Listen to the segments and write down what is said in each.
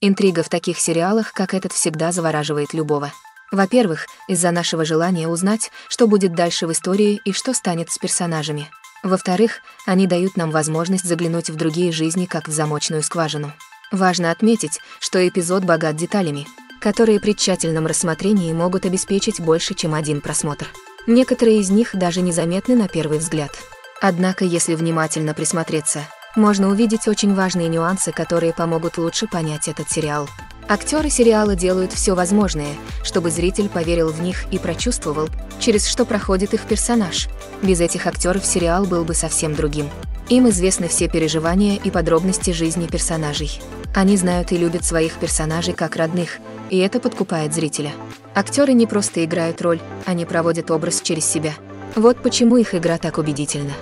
Интрига в таких сериалах, как этот, всегда завораживает любого. Во-первых, из-за нашего желания узнать, что будет дальше в истории и что станет с персонажами. Во-вторых, они дают нам возможность заглянуть в другие жизни, как в замочную скважину. Важно отметить, что эпизод богат деталями, которые при тщательном рассмотрении могут обеспечить больше, чем один просмотр. Некоторые из них даже незаметны на первый взгляд. Однако, если внимательно присмотреться, можно увидеть очень важные нюансы, которые помогут лучше понять этот сериал. Актеры сериала делают все возможное, чтобы зритель поверил в них и прочувствовал, через что проходит их персонаж. Без этих актеров сериал был бы совсем другим. Им известны все переживания и подробности жизни персонажей. Они знают и любят своих персонажей как родных, и это подкупает зрителя. Актеры не просто играют роль, они проводят образ через себя. Вот почему их игра так убедительна.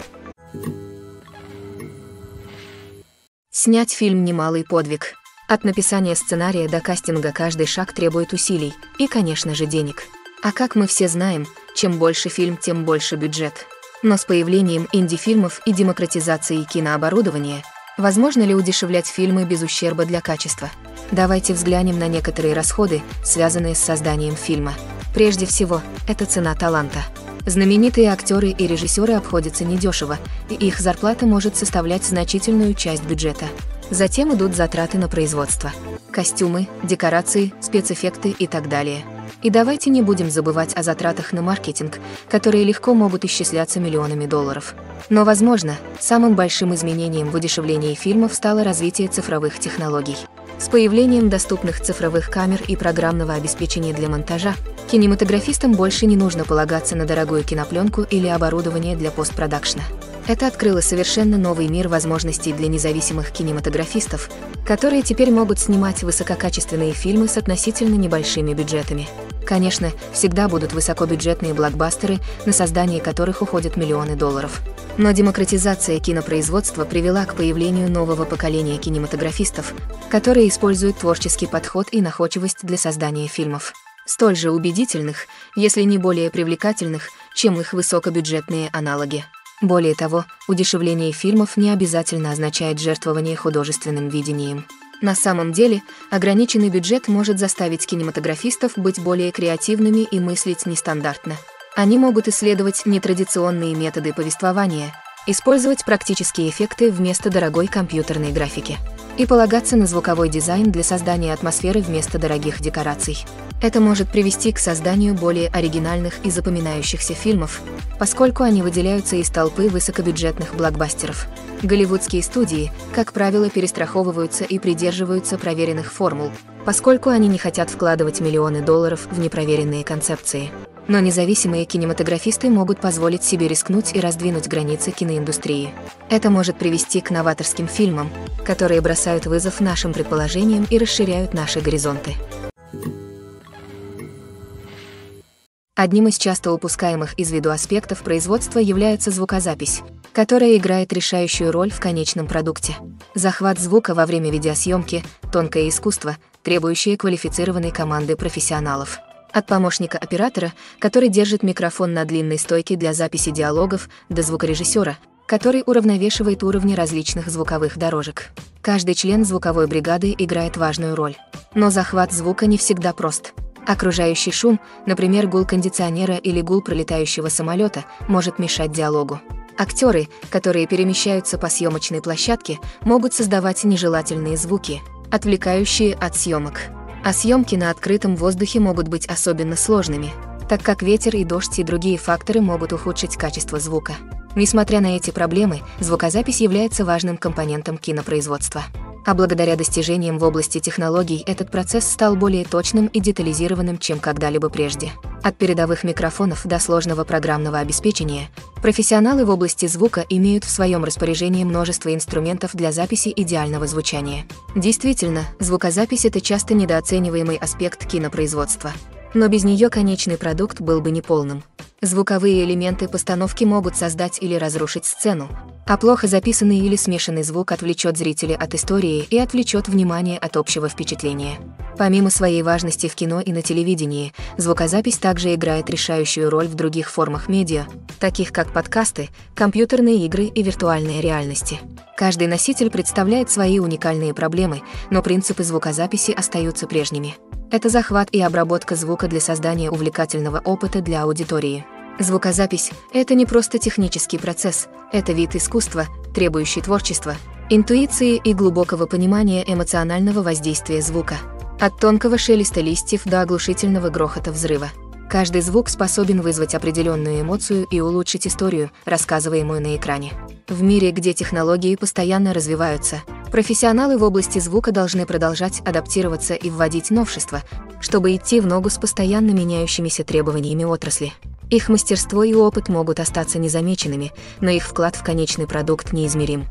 Снять фильм «Немалый подвиг». От написания сценария до кастинга каждый шаг требует усилий и, конечно же, денег. А как мы все знаем, чем больше фильм, тем больше бюджет. Но с появлением инди-фильмов и демократизацией кинооборудования, возможно ли удешевлять фильмы без ущерба для качества? Давайте взглянем на некоторые расходы, связанные с созданием фильма. Прежде всего, это цена таланта. Знаменитые актеры и режиссеры обходятся недешево, и их зарплата может составлять значительную часть бюджета. Затем идут затраты на производство. Костюмы, декорации, спецэффекты и так далее. И давайте не будем забывать о затратах на маркетинг, которые легко могут исчисляться миллионами долларов. Но, возможно, самым большим изменением в удешевлении фильмов стало развитие цифровых технологий. С появлением доступных цифровых камер и программного обеспечения для монтажа, кинематографистам больше не нужно полагаться на дорогую кинопленку или оборудование для постпродакшна. Это открыло совершенно новый мир возможностей для независимых кинематографистов, которые теперь могут снимать высококачественные фильмы с относительно небольшими бюджетами. Конечно, всегда будут высокобюджетные блокбастеры, на создание которых уходят миллионы долларов. Но демократизация кинопроизводства привела к появлению нового поколения кинематографистов, которые используют творческий подход и находчивость для создания фильмов. Столь же убедительных, если не более привлекательных, чем их высокобюджетные аналоги. Более того, удешевление фильмов не обязательно означает жертвование художественным видением. На самом деле, ограниченный бюджет может заставить кинематографистов быть более креативными и мыслить нестандартно. Они могут исследовать нетрадиционные методы повествования, использовать практические эффекты вместо дорогой компьютерной графики и полагаться на звуковой дизайн для создания атмосферы вместо дорогих декораций. Это может привести к созданию более оригинальных и запоминающихся фильмов, поскольку они выделяются из толпы высокобюджетных блокбастеров. Голливудские студии, как правило, перестраховываются и придерживаются проверенных формул, поскольку они не хотят вкладывать миллионы долларов в непроверенные концепции. Но независимые кинематографисты могут позволить себе рискнуть и раздвинуть границы киноиндустрии. Это может привести к новаторским фильмам, которые бросают вызов нашим предположениям и расширяют наши горизонты. Одним из часто упускаемых из виду аспектов производства является звукозапись, которая играет решающую роль в конечном продукте. Захват звука во время видеосъемки – тонкое искусство, требующее квалифицированной команды профессионалов. От помощника оператора, который держит микрофон на длинной стойке для записи диалогов, до звукорежиссера, который уравновешивает уровни различных звуковых дорожек. Каждый член звуковой бригады играет важную роль. Но захват звука не всегда прост – Окружающий шум, например, гул кондиционера или гул пролетающего самолета, может мешать диалогу. Актеры, которые перемещаются по съемочной площадке, могут создавать нежелательные звуки, отвлекающие от съемок. А съемки на открытом воздухе могут быть особенно сложными, так как ветер и дождь и другие факторы могут ухудшить качество звука. Несмотря на эти проблемы, звукозапись является важным компонентом кинопроизводства а благодаря достижениям в области технологий этот процесс стал более точным и детализированным, чем когда-либо прежде. От передовых микрофонов до сложного программного обеспечения, профессионалы в области звука имеют в своем распоряжении множество инструментов для записи идеального звучания. Действительно, звукозапись – это часто недооцениваемый аспект кинопроизводства. Но без нее конечный продукт был бы неполным. Звуковые элементы постановки могут создать или разрушить сцену, А плохо записанный или смешанный звук отвлечет зрителя от истории и отвлечет внимание от общего впечатления. Помимо своей важности в кино и на телевидении, звукозапись также играет решающую роль в других формах медиа, таких как подкасты, компьютерные игры и виртуальные реальности. Каждый носитель представляет свои уникальные проблемы, но принципы звукозаписи остаются прежними. Это захват и обработка звука для создания увлекательного опыта для аудитории. Звукозапись — это не просто технический процесс, это вид искусства, требующий творчества, интуиции и глубокого понимания эмоционального воздействия звука. От тонкого шелеста листьев до оглушительного грохота взрыва. Каждый звук способен вызвать определенную эмоцию и улучшить историю, рассказываемую на экране. В мире, где технологии постоянно развиваются, профессионалы в области звука должны продолжать адаптироваться и вводить новшества, чтобы идти в ногу с постоянно меняющимися требованиями отрасли. Их мастерство и опыт могут остаться незамеченными, но их вклад в конечный продукт неизмерим.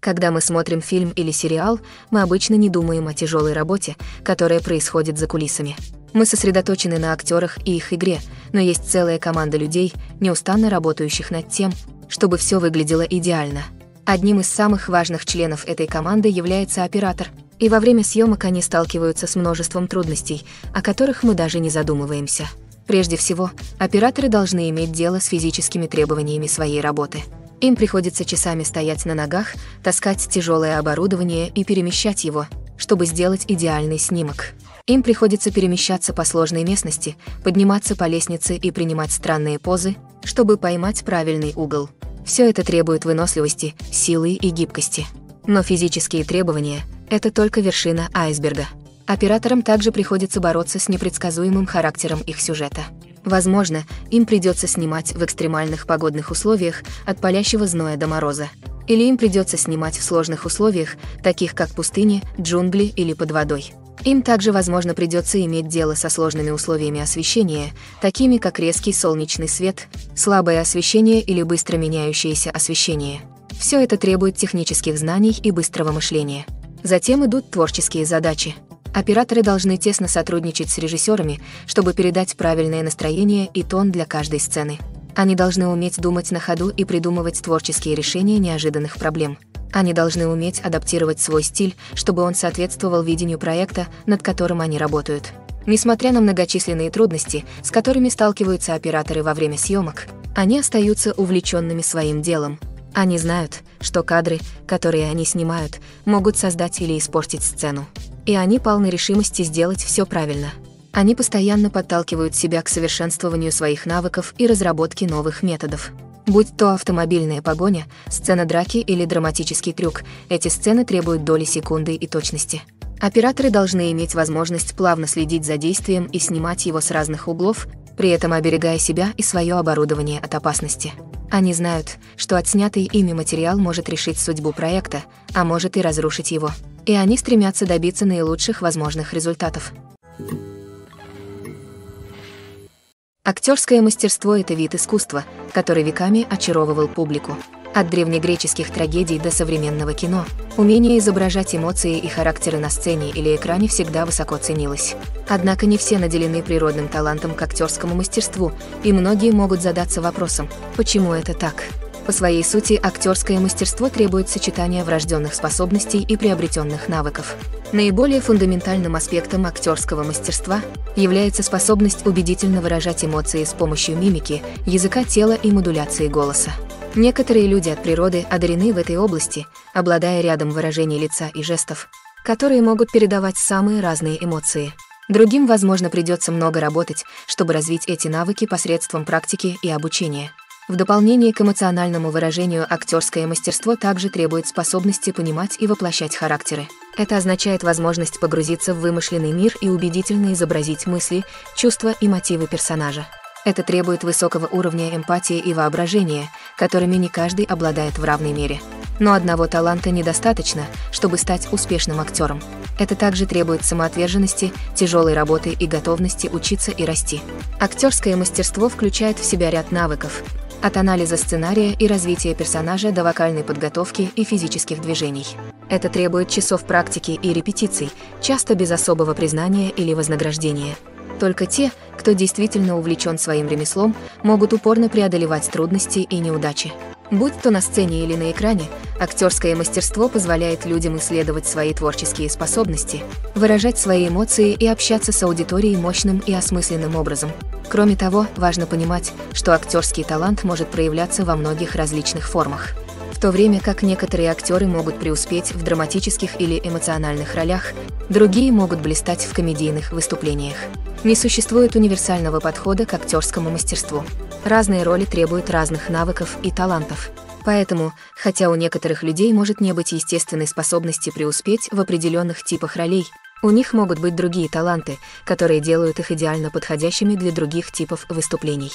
Когда мы смотрим фильм или сериал, мы обычно не думаем о тяжелой работе, которая происходит за кулисами. Мы сосредоточены на актерах и их игре, но есть целая команда людей, неустанно работающих над тем, чтобы все выглядело идеально. Одним из самых важных членов этой команды является оператор – и во время съемок они сталкиваются с множеством трудностей, о которых мы даже не задумываемся. Прежде всего, операторы должны иметь дело с физическими требованиями своей работы. Им приходится часами стоять на ногах, таскать тяжелое оборудование и перемещать его, чтобы сделать идеальный снимок. Им приходится перемещаться по сложной местности, подниматься по лестнице и принимать странные позы, чтобы поймать правильный угол. Все это требует выносливости, силы и гибкости. Но физические требования – это только вершина айсберга. Операторам также приходится бороться с непредсказуемым характером их сюжета. Возможно, им придется снимать в экстремальных погодных условиях от палящего зноя до мороза. Или им придется снимать в сложных условиях, таких как пустыни, джунгли или под водой. Им также, возможно, придется иметь дело со сложными условиями освещения, такими как резкий солнечный свет, слабое освещение или быстро меняющееся освещение. Все это требует технических знаний и быстрого мышления. Затем идут творческие задачи. Операторы должны тесно сотрудничать с режиссерами, чтобы передать правильное настроение и тон для каждой сцены. Они должны уметь думать на ходу и придумывать творческие решения неожиданных проблем. Они должны уметь адаптировать свой стиль, чтобы он соответствовал видению проекта, над которым они работают. Несмотря на многочисленные трудности, с которыми сталкиваются операторы во время съемок, они остаются увлеченными своим делом – они знают, что кадры, которые они снимают, могут создать или испортить сцену. И они полны решимости сделать все правильно. Они постоянно подталкивают себя к совершенствованию своих навыков и разработке новых методов. Будь то автомобильная погоня, сцена драки или драматический трюк, эти сцены требуют доли секунды и точности. Операторы должны иметь возможность плавно следить за действием и снимать его с разных углов, при этом оберегая себя и свое оборудование от опасности. Они знают, что отснятый ими материал может решить судьбу проекта, а может и разрушить его. И они стремятся добиться наилучших возможных результатов. Актерское мастерство – это вид искусства, который веками очаровывал публику. От древнегреческих трагедий до современного кино умение изображать эмоции и характеры на сцене или экране всегда высоко ценилось. Однако не все наделены природным талантом к актерскому мастерству, и многие могут задаться вопросом, почему это так? По своей сути, актерское мастерство требует сочетания врожденных способностей и приобретенных навыков. Наиболее фундаментальным аспектом актерского мастерства является способность убедительно выражать эмоции с помощью мимики, языка тела и модуляции голоса. Некоторые люди от природы одарены в этой области, обладая рядом выражений лица и жестов, которые могут передавать самые разные эмоции. Другим, возможно, придется много работать, чтобы развить эти навыки посредством практики и обучения. В дополнение к эмоциональному выражению актерское мастерство также требует способности понимать и воплощать характеры. Это означает возможность погрузиться в вымышленный мир и убедительно изобразить мысли, чувства и мотивы персонажа. Это требует высокого уровня эмпатии и воображения, которыми не каждый обладает в равной мере. Но одного таланта недостаточно, чтобы стать успешным актером. Это также требует самоотверженности, тяжелой работы и готовности учиться и расти. Актерское мастерство включает в себя ряд навыков, от анализа сценария и развития персонажа до вокальной подготовки и физических движений. Это требует часов практики и репетиций, часто без особого признания или вознаграждения. Только те, кто действительно увлечен своим ремеслом, могут упорно преодолевать трудности и неудачи. Будь то на сцене или на экране, актерское мастерство позволяет людям исследовать свои творческие способности, выражать свои эмоции и общаться с аудиторией мощным и осмысленным образом. Кроме того, важно понимать, что актерский талант может проявляться во многих различных формах. В то время как некоторые актеры могут преуспеть в драматических или эмоциональных ролях, другие могут блистать в комедийных выступлениях. Не существует универсального подхода к актерскому мастерству. Разные роли требуют разных навыков и талантов. Поэтому, хотя у некоторых людей может не быть естественной способности преуспеть в определенных типах ролей, у них могут быть другие таланты, которые делают их идеально подходящими для других типов выступлений.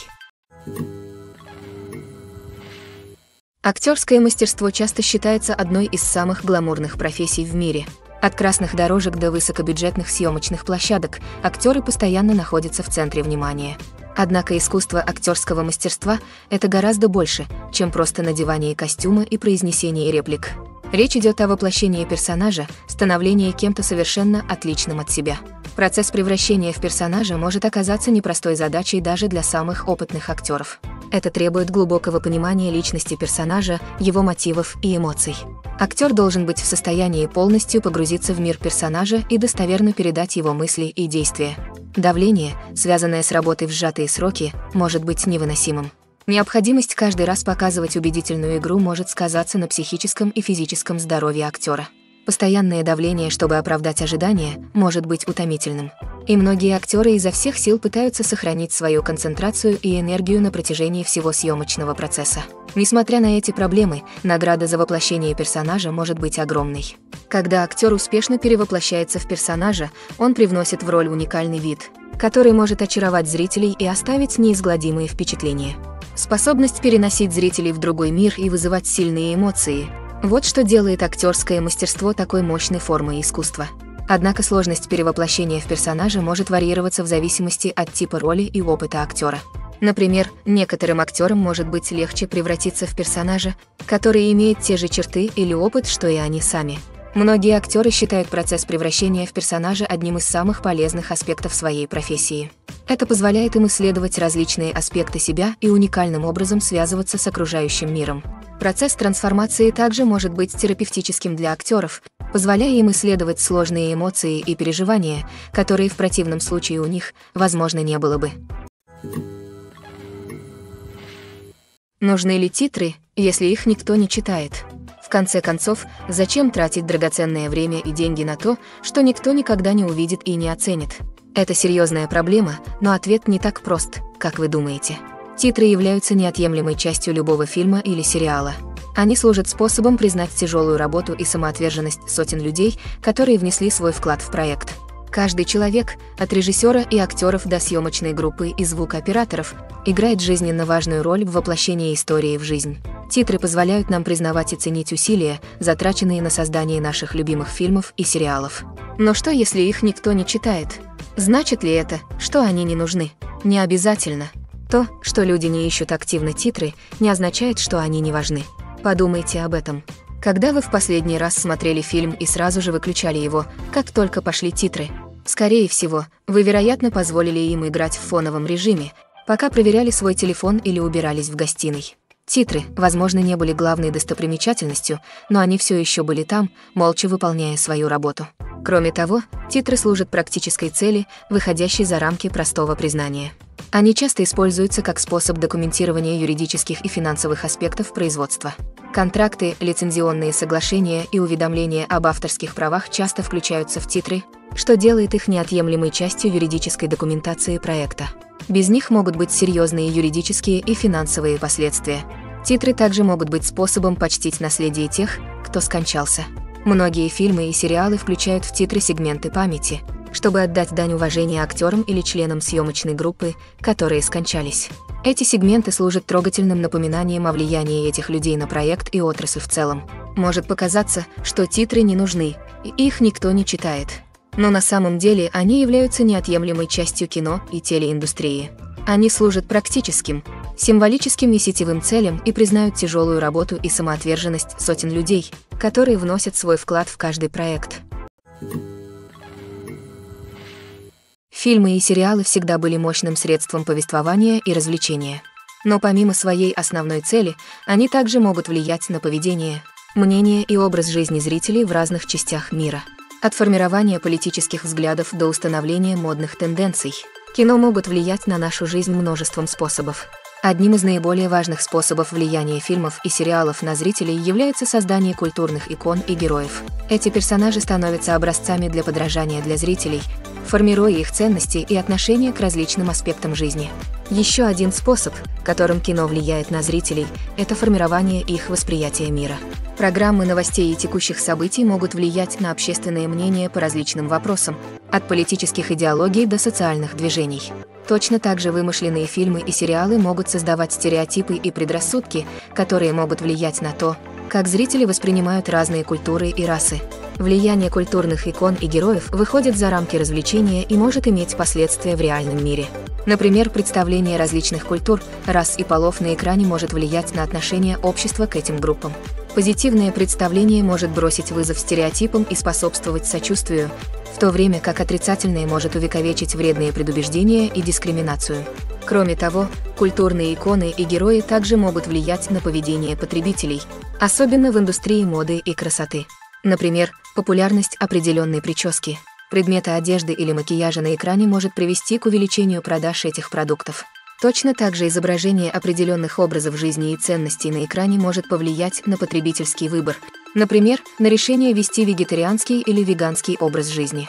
Актерское мастерство часто считается одной из самых гламурных профессий в мире. От красных дорожек до высокобюджетных съемочных площадок актеры постоянно находятся в центре внимания. Однако искусство актерского мастерства – это гораздо больше, чем просто надевание костюма и произнесение реплик. Речь идет о воплощении персонажа, становлении кем-то совершенно отличным от себя. Процесс превращения в персонажа может оказаться непростой задачей даже для самых опытных актеров. Это требует глубокого понимания личности персонажа, его мотивов и эмоций. Актер должен быть в состоянии полностью погрузиться в мир персонажа и достоверно передать его мысли и действия. Давление, связанное с работой в сжатые сроки, может быть невыносимым. Необходимость каждый раз показывать убедительную игру может сказаться на психическом и физическом здоровье актера. Постоянное давление, чтобы оправдать ожидания, может быть утомительным. И многие актеры изо всех сил пытаются сохранить свою концентрацию и энергию на протяжении всего съемочного процесса. Несмотря на эти проблемы, награда за воплощение персонажа может быть огромной. Когда актер успешно перевоплощается в персонажа, он привносит в роль уникальный вид, который может очаровать зрителей и оставить неизгладимые впечатления. Способность переносить зрителей в другой мир и вызывать сильные эмоции – вот что делает актерское мастерство такой мощной формой искусства. Однако сложность перевоплощения в персонажа может варьироваться в зависимости от типа роли и опыта актера. Например, некоторым актерам может быть легче превратиться в персонажа, который имеет те же черты или опыт, что и они сами. Многие актеры считают процесс превращения в персонажа одним из самых полезных аспектов своей профессии. Это позволяет им исследовать различные аспекты себя и уникальным образом связываться с окружающим миром. Процесс трансформации также может быть терапевтическим для актеров, позволяя им исследовать сложные эмоции и переживания, которые в противном случае у них, возможно, не было бы. Нужны ли титры, если их никто не читает? Конце концов, зачем тратить драгоценное время и деньги на то, что никто никогда не увидит и не оценит? Это серьезная проблема, но ответ не так прост, как вы думаете. Титры являются неотъемлемой частью любого фильма или сериала. Они служат способом признать тяжелую работу и самоотверженность сотен людей, которые внесли свой вклад в проект. Каждый человек, от режиссера и актеров до съемочной группы и звукооператоров, играет жизненно важную роль в воплощении истории в жизнь. Титры позволяют нам признавать и ценить усилия, затраченные на создание наших любимых фильмов и сериалов. Но что, если их никто не читает? Значит ли это, что они не нужны? Не обязательно. То, что люди не ищут активно титры, не означает, что они не важны. Подумайте об этом. Когда вы в последний раз смотрели фильм и сразу же выключали его, как только пошли титры? Скорее всего, вы, вероятно, позволили им играть в фоновом режиме, пока проверяли свой телефон или убирались в гостиной. Титры, возможно, не были главной достопримечательностью, но они все еще были там, молча выполняя свою работу. Кроме того, титры служат практической цели, выходящей за рамки простого признания. Они часто используются как способ документирования юридических и финансовых аспектов производства. Контракты, лицензионные соглашения и уведомления об авторских правах часто включаются в титры, что делает их неотъемлемой частью юридической документации проекта. Без них могут быть серьезные юридические и финансовые последствия. Титры также могут быть способом почтить наследие тех, кто скончался. Многие фильмы и сериалы включают в титры сегменты памяти, чтобы отдать дань уважения актерам или членам съемочной группы, которые скончались. Эти сегменты служат трогательным напоминанием о влиянии этих людей на проект и отрасль в целом. Может показаться, что титры не нужны, и их никто не читает. Но на самом деле они являются неотъемлемой частью кино и телеиндустрии. Они служат практическим, символическим и сетевым целям и признают тяжелую работу и самоотверженность сотен людей, которые вносят свой вклад в каждый проект. Фильмы и сериалы всегда были мощным средством повествования и развлечения. Но помимо своей основной цели, они также могут влиять на поведение, мнение и образ жизни зрителей в разных частях мира. От формирования политических взглядов до установления модных тенденций. Кино могут влиять на нашу жизнь множеством способов. Одним из наиболее важных способов влияния фильмов и сериалов на зрителей является создание культурных икон и героев. Эти персонажи становятся образцами для подражания для зрителей, формируя их ценности и отношения к различным аспектам жизни. Еще один способ, которым кино влияет на зрителей, это формирование их восприятия мира. Программы новостей и текущих событий могут влиять на общественное мнение по различным вопросам, от политических идеологий до социальных движений. Точно так же вымышленные фильмы и сериалы могут создавать стереотипы и предрассудки, которые могут влиять на то, как зрители воспринимают разные культуры и расы. Влияние культурных икон и героев выходит за рамки развлечения и может иметь последствия в реальном мире. Например, представление различных культур, рас и полов на экране может влиять на отношение общества к этим группам. Позитивное представление может бросить вызов стереотипам и способствовать сочувствию, в то время как отрицательное может увековечить вредные предубеждения и дискриминацию. Кроме того, культурные иконы и герои также могут влиять на поведение потребителей, особенно в индустрии моды и красоты. Например, популярность определенной прически, предмета одежды или макияжа на экране может привести к увеличению продаж этих продуктов. Точно так же изображение определенных образов жизни и ценностей на экране может повлиять на потребительский выбор, например, на решение вести вегетарианский или веганский образ жизни.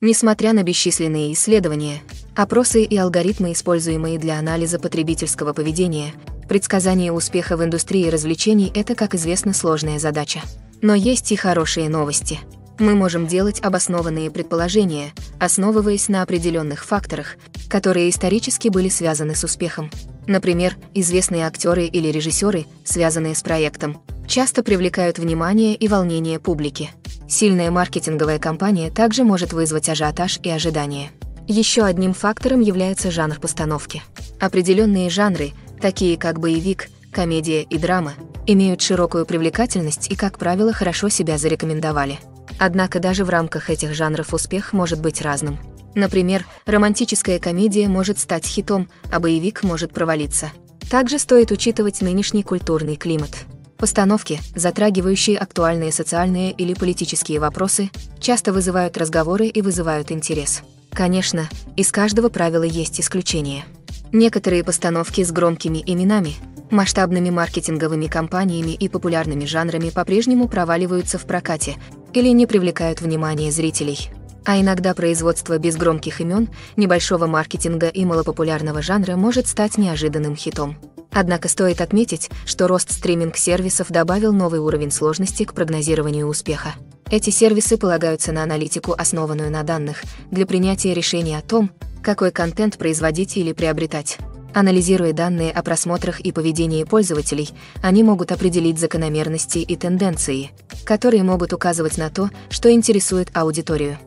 Несмотря на бесчисленные исследования, опросы и алгоритмы, используемые для анализа потребительского поведения, предсказание успеха в индустрии развлечений – это, как известно, сложная задача. Но есть и хорошие новости – мы можем делать обоснованные предположения, основываясь на определенных факторах, которые исторически были связаны с успехом. Например, известные актеры или режиссеры, связанные с проектом, часто привлекают внимание и волнение публики. Сильная маркетинговая кампания также может вызвать ажиотаж и ожидания. Еще одним фактором является жанр постановки. Определенные жанры, такие как боевик, комедия и драма, имеют широкую привлекательность и, как правило, хорошо себя зарекомендовали. Однако даже в рамках этих жанров успех может быть разным. Например, романтическая комедия может стать хитом, а боевик может провалиться. Также стоит учитывать нынешний культурный климат. Постановки, затрагивающие актуальные социальные или политические вопросы, часто вызывают разговоры и вызывают интерес. Конечно, из каждого правила есть исключения. Некоторые постановки с громкими именами, масштабными маркетинговыми кампаниями и популярными жанрами по-прежнему проваливаются в прокате, или не привлекают внимания зрителей. А иногда производство без громких имен, небольшого маркетинга и малопопулярного жанра может стать неожиданным хитом. Однако стоит отметить, что рост стриминг-сервисов добавил новый уровень сложности к прогнозированию успеха. Эти сервисы полагаются на аналитику, основанную на данных, для принятия решения о том, какой контент производить или приобретать. Анализируя данные о просмотрах и поведении пользователей, они могут определить закономерности и тенденции, которые могут указывать на то, что интересует аудиторию.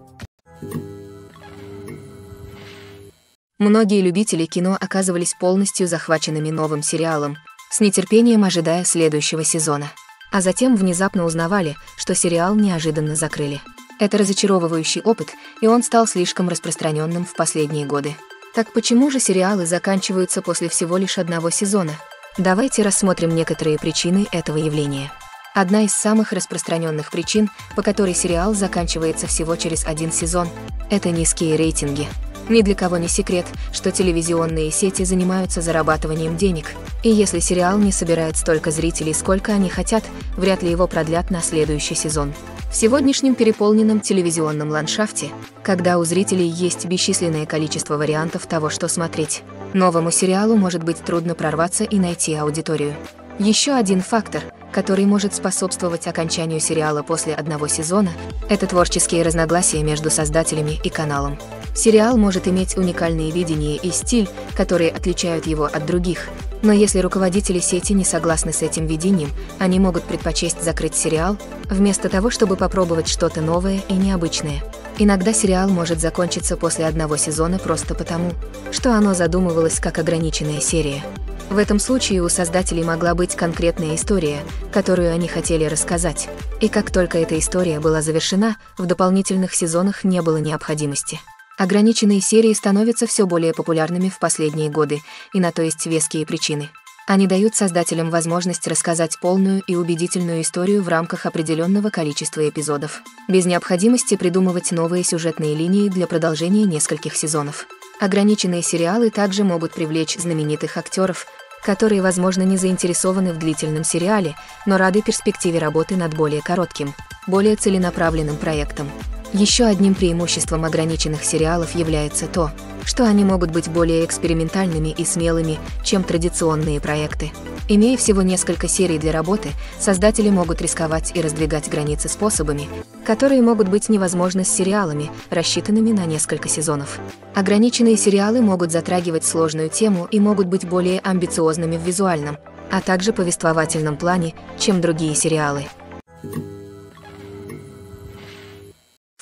Многие любители кино оказывались полностью захваченными новым сериалом, с нетерпением ожидая следующего сезона. А затем внезапно узнавали, что сериал неожиданно закрыли. Это разочаровывающий опыт, и он стал слишком распространенным в последние годы. Так почему же сериалы заканчиваются после всего лишь одного сезона? Давайте рассмотрим некоторые причины этого явления. Одна из самых распространенных причин, по которой сериал заканчивается всего через один сезон, это низкие рейтинги. Ни для кого не секрет, что телевизионные сети занимаются зарабатыванием денег, и если сериал не собирает столько зрителей, сколько они хотят, вряд ли его продлят на следующий сезон. В сегодняшнем переполненном телевизионном ландшафте, когда у зрителей есть бесчисленное количество вариантов того, что смотреть, новому сериалу может быть трудно прорваться и найти аудиторию. Еще один фактор, который может способствовать окончанию сериала после одного сезона, это творческие разногласия между создателями и каналом. Сериал может иметь уникальные видения и стиль, которые отличают его от других, но если руководители сети не согласны с этим видением, они могут предпочесть закрыть сериал, вместо того, чтобы попробовать что-то новое и необычное. Иногда сериал может закончиться после одного сезона просто потому, что оно задумывалось как ограниченная серия. В этом случае у создателей могла быть конкретная история, которую они хотели рассказать. И как только эта история была завершена, в дополнительных сезонах не было необходимости. Ограниченные серии становятся все более популярными в последние годы, и на то есть веские причины. Они дают создателям возможность рассказать полную и убедительную историю в рамках определенного количества эпизодов, без необходимости придумывать новые сюжетные линии для продолжения нескольких сезонов. Ограниченные сериалы также могут привлечь знаменитых актеров, которые, возможно, не заинтересованы в длительном сериале, но рады перспективе работы над более коротким, более целенаправленным проектом. Еще одним преимуществом ограниченных сериалов является то, что они могут быть более экспериментальными и смелыми, чем традиционные проекты. Имея всего несколько серий для работы, создатели могут рисковать и раздвигать границы способами, которые могут быть невозможны с сериалами, рассчитанными на несколько сезонов. Ограниченные сериалы могут затрагивать сложную тему и могут быть более амбициозными в визуальном, а также повествовательном плане, чем другие сериалы.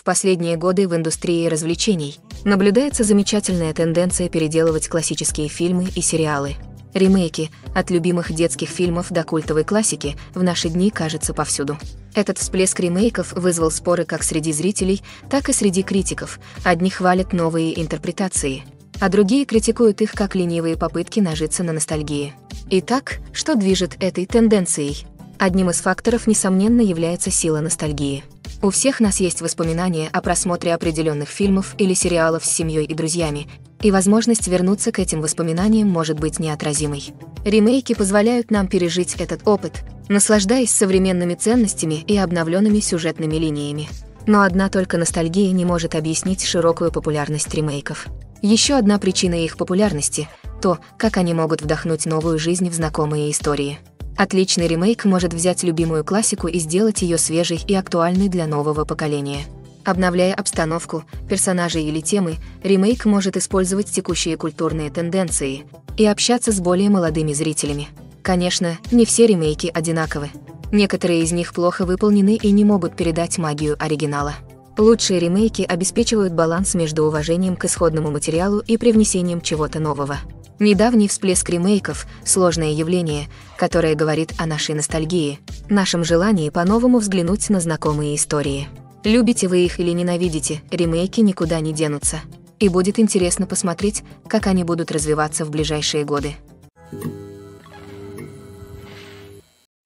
В последние годы в индустрии развлечений наблюдается замечательная тенденция переделывать классические фильмы и сериалы. Ремейки, от любимых детских фильмов до культовой классики, в наши дни кажется повсюду. Этот всплеск ремейков вызвал споры как среди зрителей, так и среди критиков. Одни хвалят новые интерпретации, а другие критикуют их как ленивые попытки нажиться на ностальгии. Итак, что движет этой тенденцией? Одним из факторов, несомненно, является сила ностальгии. У всех нас есть воспоминания о просмотре определенных фильмов или сериалов с семьей и друзьями, и возможность вернуться к этим воспоминаниям может быть неотразимой. Ремейки позволяют нам пережить этот опыт, наслаждаясь современными ценностями и обновленными сюжетными линиями. Но одна только ностальгия не может объяснить широкую популярность ремейков. Еще одна причина их популярности – то, как они могут вдохнуть новую жизнь в знакомые истории. Отличный ремейк может взять любимую классику и сделать ее свежей и актуальной для нового поколения. Обновляя обстановку, персонажей или темы, ремейк может использовать текущие культурные тенденции и общаться с более молодыми зрителями. Конечно, не все ремейки одинаковы. Некоторые из них плохо выполнены и не могут передать магию оригинала. Лучшие ремейки обеспечивают баланс между уважением к исходному материалу и привнесением чего-то нового. Недавний всплеск ремейков – сложное явление, которое говорит о нашей ностальгии, нашем желании по-новому взглянуть на знакомые истории. Любите вы их или ненавидите, ремейки никуда не денутся. И будет интересно посмотреть, как они будут развиваться в ближайшие годы.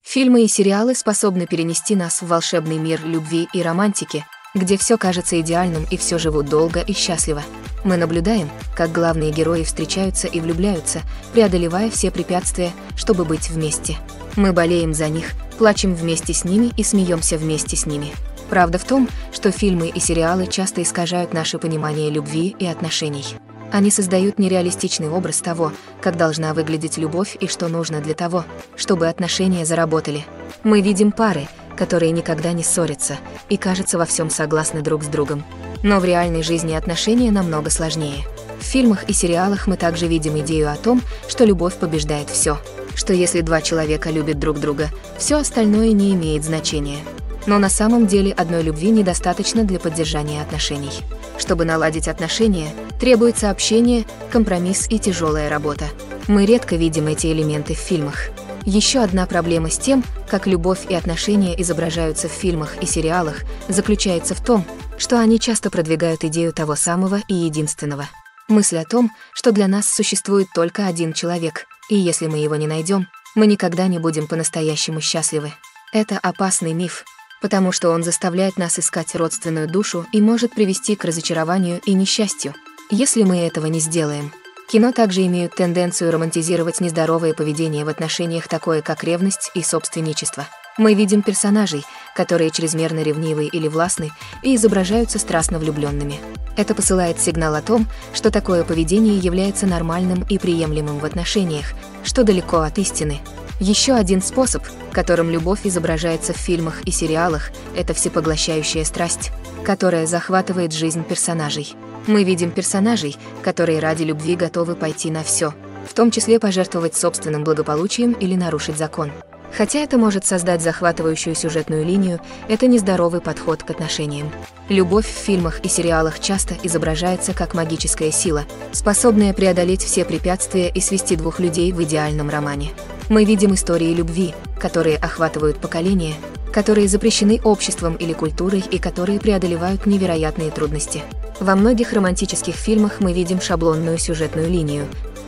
Фильмы и сериалы способны перенести нас в волшебный мир любви и романтики, где все кажется идеальным и все живут долго и счастливо. Мы наблюдаем, как главные герои встречаются и влюбляются, преодолевая все препятствия, чтобы быть вместе. Мы болеем за них, плачем вместе с ними и смеемся вместе с ними. Правда в том, что фильмы и сериалы часто искажают наше понимание любви и отношений. Они создают нереалистичный образ того, как должна выглядеть любовь и что нужно для того, чтобы отношения заработали. Мы видим пары, которые никогда не ссорятся и, кажется, во всем согласны друг с другом. Но в реальной жизни отношения намного сложнее. В фильмах и сериалах мы также видим идею о том, что любовь побеждает все. Что если два человека любят друг друга, все остальное не имеет значения. Но на самом деле одной любви недостаточно для поддержания отношений. Чтобы наладить отношения, требуется общение, компромисс и тяжелая работа. Мы редко видим эти элементы в фильмах. Еще одна проблема с тем, как любовь и отношения изображаются в фильмах и сериалах, заключается в том, что они часто продвигают идею того самого и единственного. Мысль о том, что для нас существует только один человек, и если мы его не найдем, мы никогда не будем по-настоящему счастливы. Это опасный миф, потому что он заставляет нас искать родственную душу и может привести к разочарованию и несчастью, если мы этого не сделаем. Кино также имеют тенденцию романтизировать нездоровое поведение в отношениях, такое как ревность и собственничество. Мы видим персонажей, которые чрезмерно ревнивы или властны и изображаются страстно влюбленными. Это посылает сигнал о том, что такое поведение является нормальным и приемлемым в отношениях, что далеко от истины. Еще один способ, которым любовь изображается в фильмах и сериалах, это всепоглощающая страсть, которая захватывает жизнь персонажей. Мы видим персонажей, которые ради любви готовы пойти на все, в том числе пожертвовать собственным благополучием или нарушить закон. Хотя это может создать захватывающую сюжетную линию, это нездоровый подход к отношениям. Любовь в фильмах и сериалах часто изображается как магическая сила, способная преодолеть все препятствия и свести двух людей в идеальном романе. Мы видим истории любви, которые охватывают поколения, которые запрещены обществом или культурой и которые преодолевают невероятные трудности. Во многих романтических фильмах мы видим шаблонную сюжетную линию,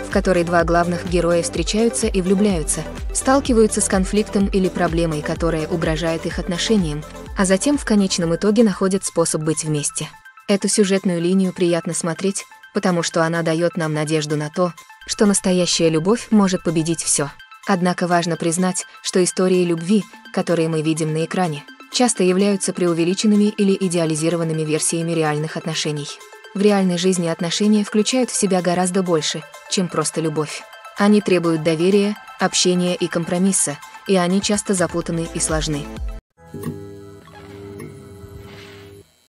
в которой два главных героя встречаются и влюбляются, сталкиваются с конфликтом или проблемой, которая угрожает их отношениям, а затем в конечном итоге находят способ быть вместе. Эту сюжетную линию приятно смотреть, потому что она дает нам надежду на то, что настоящая любовь может победить все. Однако важно признать, что истории любви, которые мы видим на экране, часто являются преувеличенными или идеализированными версиями реальных отношений. В реальной жизни отношения включают в себя гораздо больше, чем просто любовь. Они требуют доверия, общения и компромисса, и они часто запутаны и сложны.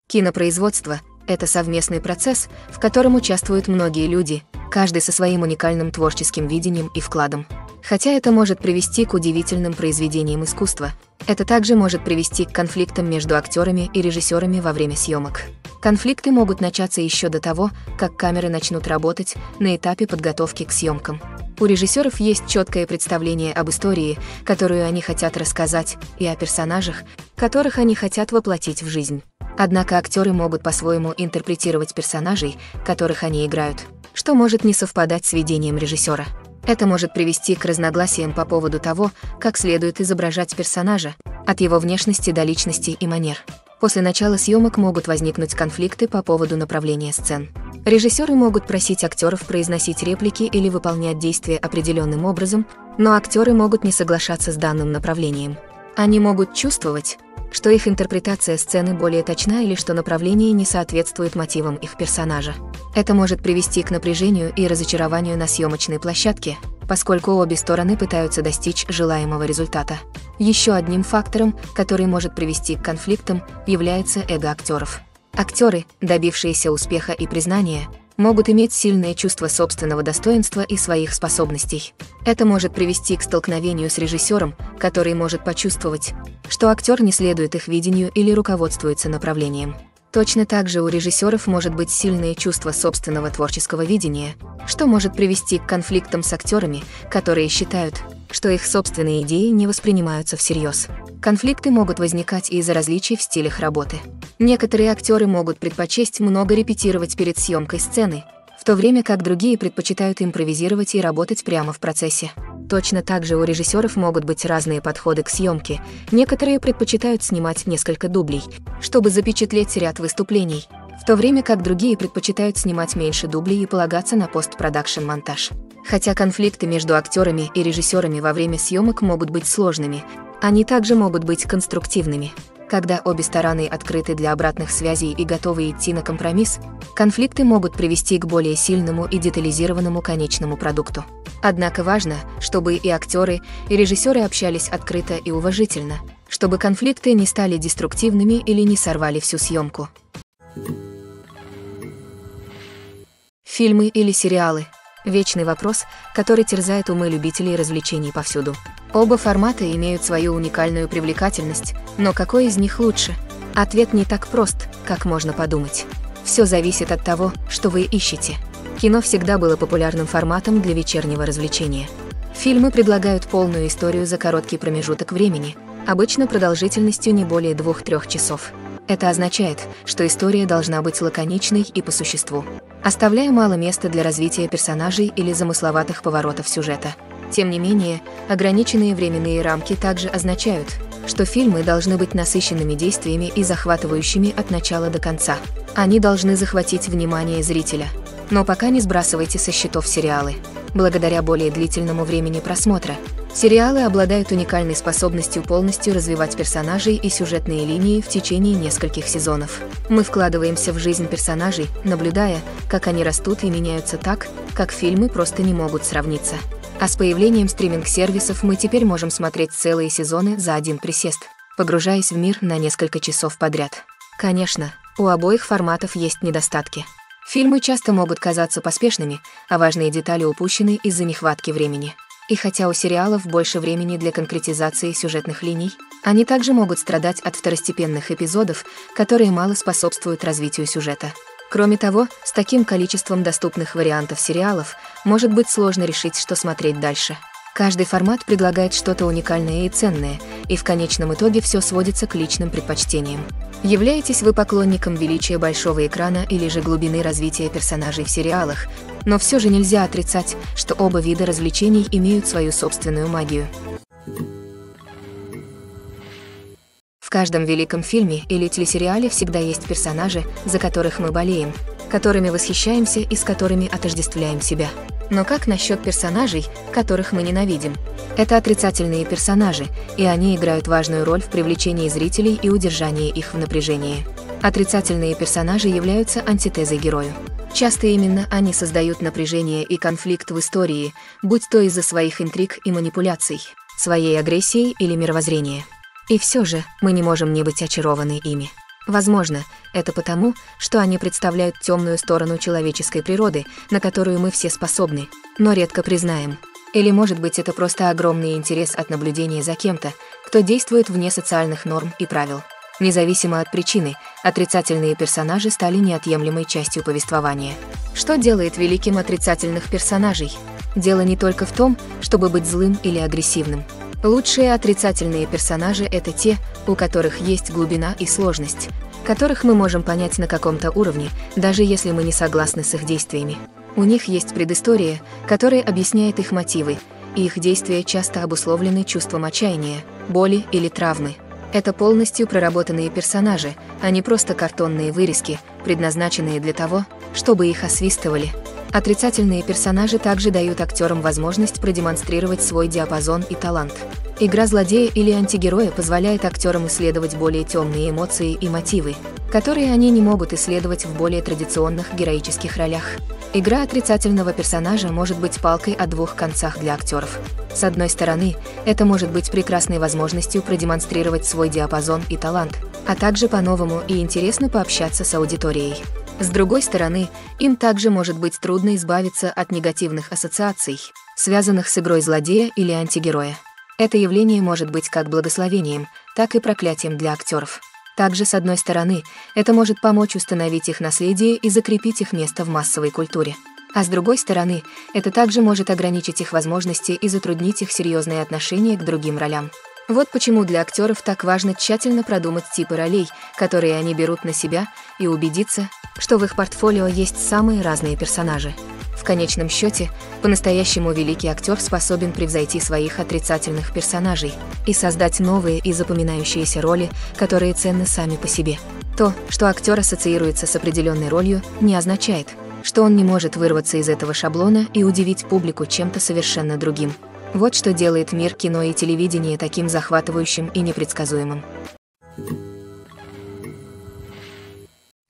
Кинопроизводство — это совместный процесс, в котором участвуют многие люди, каждый со своим уникальным творческим видением и вкладом. Хотя это может привести к удивительным произведениям искусства, это также может привести к конфликтам между актерами и режиссерами во время съемок. Конфликты могут начаться еще до того, как камеры начнут работать на этапе подготовки к съемкам. У режиссеров есть четкое представление об истории, которую они хотят рассказать, и о персонажах, которых они хотят воплотить в жизнь. Однако актеры могут по-своему интерпретировать персонажей, которых они играют, что может не совпадать с видением режиссера. Это может привести к разногласиям по поводу того, как следует изображать персонажа, от его внешности до личности и манер. После начала съемок могут возникнуть конфликты по поводу направления сцен. Режиссеры могут просить актеров произносить реплики или выполнять действия определенным образом, но актеры могут не соглашаться с данным направлением. Они могут чувствовать, что их интерпретация сцены более точна или что направление не соответствует мотивам их персонажа. Это может привести к напряжению и разочарованию на съемочной площадке, поскольку обе стороны пытаются достичь желаемого результата. Еще одним фактором, который может привести к конфликтам, является эго актеров. Актеры, добившиеся успеха и признания, могут иметь сильное чувство собственного достоинства и своих способностей. Это может привести к столкновению с режиссером, который может почувствовать, что актер не следует их видению или руководствуется направлением. Точно так же у режиссеров может быть сильное чувство собственного творческого видения, что может привести к конфликтам с актерами, которые считают, что их собственные идеи не воспринимаются всерьез. Конфликты могут возникать из-за различий в стилях работы. Некоторые актеры могут предпочесть много репетировать перед съемкой сцены, в то время как другие предпочитают импровизировать и работать прямо в процессе. Точно так же у режиссеров могут быть разные подходы к съемке. Некоторые предпочитают снимать несколько дублей, чтобы запечатлеть ряд выступлений, в то время как другие предпочитают снимать меньше дублей и полагаться на постпродакшн-монтаж. Хотя конфликты между актерами и режиссерами во время съемок могут быть сложными, они также могут быть конструктивными. Когда обе стороны открыты для обратных связей и готовы идти на компромисс, конфликты могут привести к более сильному и детализированному конечному продукту. Однако важно, чтобы и актеры, и режиссеры общались открыто и уважительно, чтобы конфликты не стали деструктивными или не сорвали всю съемку. Фильмы или сериалы – вечный вопрос, который терзает умы любителей развлечений повсюду. Оба формата имеют свою уникальную привлекательность, но какой из них лучше? Ответ не так прост, как можно подумать. Все зависит от того, что вы ищете. Кино всегда было популярным форматом для вечернего развлечения. Фильмы предлагают полную историю за короткий промежуток времени, обычно продолжительностью не более двух-трех часов. Это означает, что история должна быть лаконичной и по существу, оставляя мало места для развития персонажей или замысловатых поворотов сюжета. Тем не менее, ограниченные временные рамки также означают, что фильмы должны быть насыщенными действиями и захватывающими от начала до конца. Они должны захватить внимание зрителя. Но пока не сбрасывайте со счетов сериалы. Благодаря более длительному времени просмотра, сериалы обладают уникальной способностью полностью развивать персонажей и сюжетные линии в течение нескольких сезонов. Мы вкладываемся в жизнь персонажей, наблюдая, как они растут и меняются так, как фильмы просто не могут сравниться. А с появлением стриминг-сервисов мы теперь можем смотреть целые сезоны за один присест, погружаясь в мир на несколько часов подряд. Конечно, у обоих форматов есть недостатки. Фильмы часто могут казаться поспешными, а важные детали упущены из-за нехватки времени. И хотя у сериалов больше времени для конкретизации сюжетных линий, они также могут страдать от второстепенных эпизодов, которые мало способствуют развитию сюжета. Кроме того, с таким количеством доступных вариантов сериалов может быть сложно решить, что смотреть дальше. Каждый формат предлагает что-то уникальное и ценное, и в конечном итоге все сводится к личным предпочтениям. Являетесь вы поклонником величия большого экрана или же глубины развития персонажей в сериалах, но все же нельзя отрицать, что оба вида развлечений имеют свою собственную магию. В каждом великом фильме или телесериале всегда есть персонажи, за которых мы болеем, которыми восхищаемся и с которыми отождествляем себя. Но как насчет персонажей, которых мы ненавидим? Это отрицательные персонажи, и они играют важную роль в привлечении зрителей и удержании их в напряжении. Отрицательные персонажи являются антитезой герою. Часто именно они создают напряжение и конфликт в истории, будь то из-за своих интриг и манипуляций, своей агрессии или мировоззрения. И все же мы не можем не быть очарованы ими. Возможно, это потому, что они представляют темную сторону человеческой природы, на которую мы все способны, но редко признаем. Или, может быть, это просто огромный интерес от наблюдения за кем-то, кто действует вне социальных норм и правил. Независимо от причины, отрицательные персонажи стали неотъемлемой частью повествования. Что делает великим отрицательных персонажей? Дело не только в том, чтобы быть злым или агрессивным. Лучшие отрицательные персонажи — это те, у которых есть глубина и сложность, которых мы можем понять на каком-то уровне, даже если мы не согласны с их действиями. У них есть предыстория, которая объясняет их мотивы, и их действия часто обусловлены чувством отчаяния, боли или травмы. Это полностью проработанные персонажи, а не просто картонные вырезки, предназначенные для того, чтобы их освистывали – Отрицательные персонажи также дают актерам возможность продемонстрировать свой диапазон и талант. Игра злодея или антигероя позволяет актерам исследовать более темные эмоции и мотивы, которые они не могут исследовать в более традиционных героических ролях. Игра отрицательного персонажа может быть палкой о двух концах для актеров. С одной стороны, это может быть прекрасной возможностью продемонстрировать свой диапазон и талант, а также по-новому и интересно пообщаться с аудиторией. С другой стороны, им также может быть трудно избавиться от негативных ассоциаций, связанных с игрой злодея или антигероя. Это явление может быть как благословением, так и проклятием для актеров. Также, с одной стороны, это может помочь установить их наследие и закрепить их место в массовой культуре. А с другой стороны, это также может ограничить их возможности и затруднить их серьезные отношения к другим ролям. Вот почему для актеров так важно тщательно продумать типы ролей, которые они берут на себя, и убедиться, что в их портфолио есть самые разные персонажи. В конечном счете, по-настоящему великий актер способен превзойти своих отрицательных персонажей и создать новые и запоминающиеся роли, которые ценны сами по себе. То, что актер ассоциируется с определенной ролью, не означает, что он не может вырваться из этого шаблона и удивить публику чем-то совершенно другим. Вот что делает мир кино и телевидения таким захватывающим и непредсказуемым.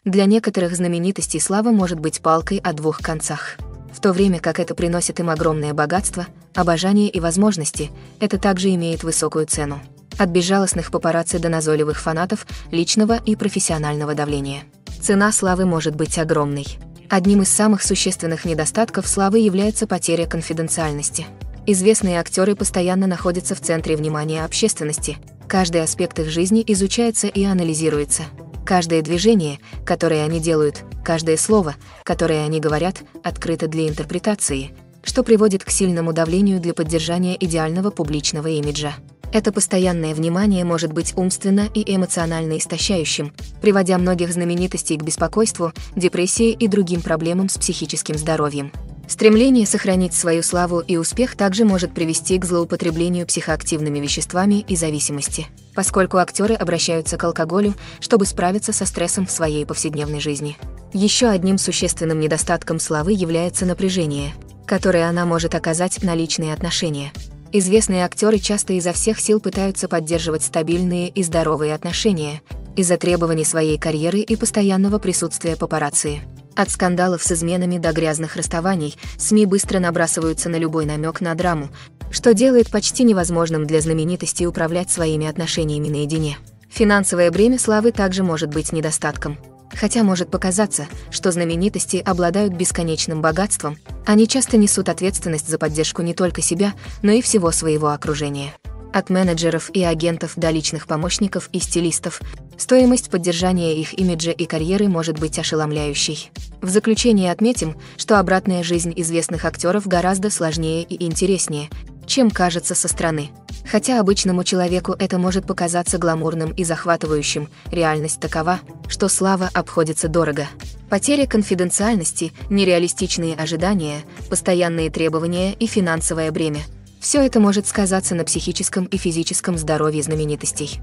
Для некоторых знаменитостей слава может быть палкой о двух концах. В то время как это приносит им огромное богатство, обожание и возможности, это также имеет высокую цену. От безжалостных папарацци до назойливых фанатов, личного и профессионального давления. Цена славы может быть огромной. Одним из самых существенных недостатков славы является потеря конфиденциальности – Известные актеры постоянно находятся в центре внимания общественности. Каждый аспект их жизни изучается и анализируется. Каждое движение, которое они делают, каждое слово, которое они говорят, открыто для интерпретации, что приводит к сильному давлению для поддержания идеального публичного имиджа. Это постоянное внимание может быть умственно и эмоционально истощающим, приводя многих знаменитостей к беспокойству, депрессии и другим проблемам с психическим здоровьем. Стремление сохранить свою славу и успех также может привести к злоупотреблению психоактивными веществами и зависимости, поскольку актеры обращаются к алкоголю, чтобы справиться со стрессом в своей повседневной жизни. Еще одним существенным недостатком славы является напряжение, которое она может оказать на личные отношения. Известные актеры часто изо всех сил пытаются поддерживать стабильные и здоровые отношения из-за требований своей карьеры и постоянного присутствия папарацци. От скандалов с изменами до грязных расставаний СМИ быстро набрасываются на любой намек на драму, что делает почти невозможным для знаменитостей управлять своими отношениями наедине. Финансовое бремя славы также может быть недостатком. Хотя может показаться, что знаменитости обладают бесконечным богатством, они часто несут ответственность за поддержку не только себя, но и всего своего окружения. От менеджеров и агентов до личных помощников и стилистов, стоимость поддержания их имиджа и карьеры может быть ошеломляющей. В заключение отметим, что обратная жизнь известных актеров гораздо сложнее и интереснее, чем кажется со стороны. Хотя обычному человеку это может показаться гламурным и захватывающим, реальность такова, что слава обходится дорого. Потеря конфиденциальности, нереалистичные ожидания, постоянные требования и финансовое бремя – все это может сказаться на психическом и физическом здоровье знаменитостей.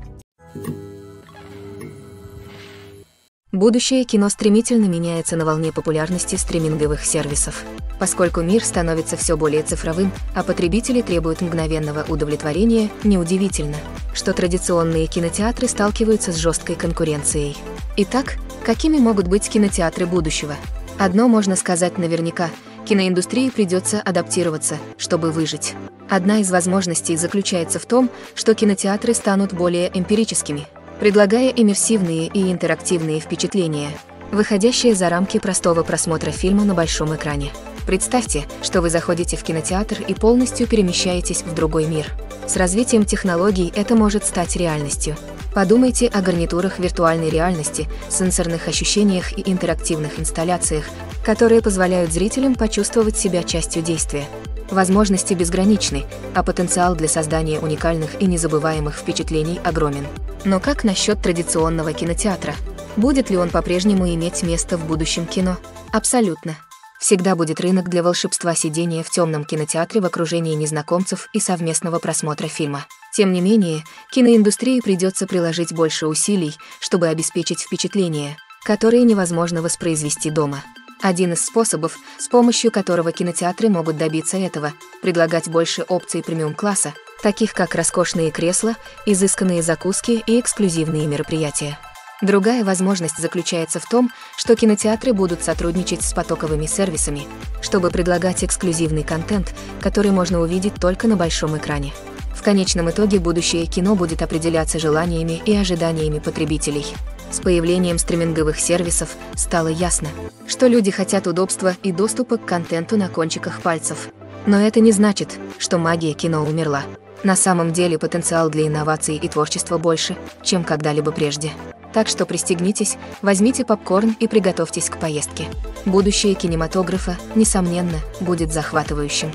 Будущее кино стремительно меняется на волне популярности стриминговых сервисов. Поскольку мир становится все более цифровым, а потребители требуют мгновенного удовлетворения, неудивительно, что традиционные кинотеатры сталкиваются с жесткой конкуренцией. Итак, какими могут быть кинотеатры будущего? Одно можно сказать наверняка – киноиндустрии придется адаптироваться, чтобы выжить. Одна из возможностей заключается в том, что кинотеатры станут более эмпирическими, предлагая иммерсивные и интерактивные впечатления, выходящие за рамки простого просмотра фильма на большом экране. Представьте, что вы заходите в кинотеатр и полностью перемещаетесь в другой мир. С развитием технологий это может стать реальностью. Подумайте о гарнитурах виртуальной реальности, сенсорных ощущениях и интерактивных инсталляциях, которые позволяют зрителям почувствовать себя частью действия. Возможности безграничны, а потенциал для создания уникальных и незабываемых впечатлений огромен. Но как насчет традиционного кинотеатра? Будет ли он по-прежнему иметь место в будущем кино? Абсолютно. Всегда будет рынок для волшебства сидения в темном кинотеатре в окружении незнакомцев и совместного просмотра фильма. Тем не менее, киноиндустрии придется приложить больше усилий, чтобы обеспечить впечатление, которые невозможно воспроизвести дома. Один из способов, с помощью которого кинотеатры могут добиться этого, предлагать больше опций премиум-класса, таких как роскошные кресла, изысканные закуски и эксклюзивные мероприятия. Другая возможность заключается в том, что кинотеатры будут сотрудничать с потоковыми сервисами, чтобы предлагать эксклюзивный контент, который можно увидеть только на большом экране. В конечном итоге будущее кино будет определяться желаниями и ожиданиями потребителей. С появлением стриминговых сервисов стало ясно, что люди хотят удобства и доступа к контенту на кончиках пальцев. Но это не значит, что магия кино умерла. На самом деле потенциал для инноваций и творчества больше, чем когда-либо прежде. Так что пристегнитесь, возьмите попкорн и приготовьтесь к поездке. Будущее кинематографа, несомненно, будет захватывающим.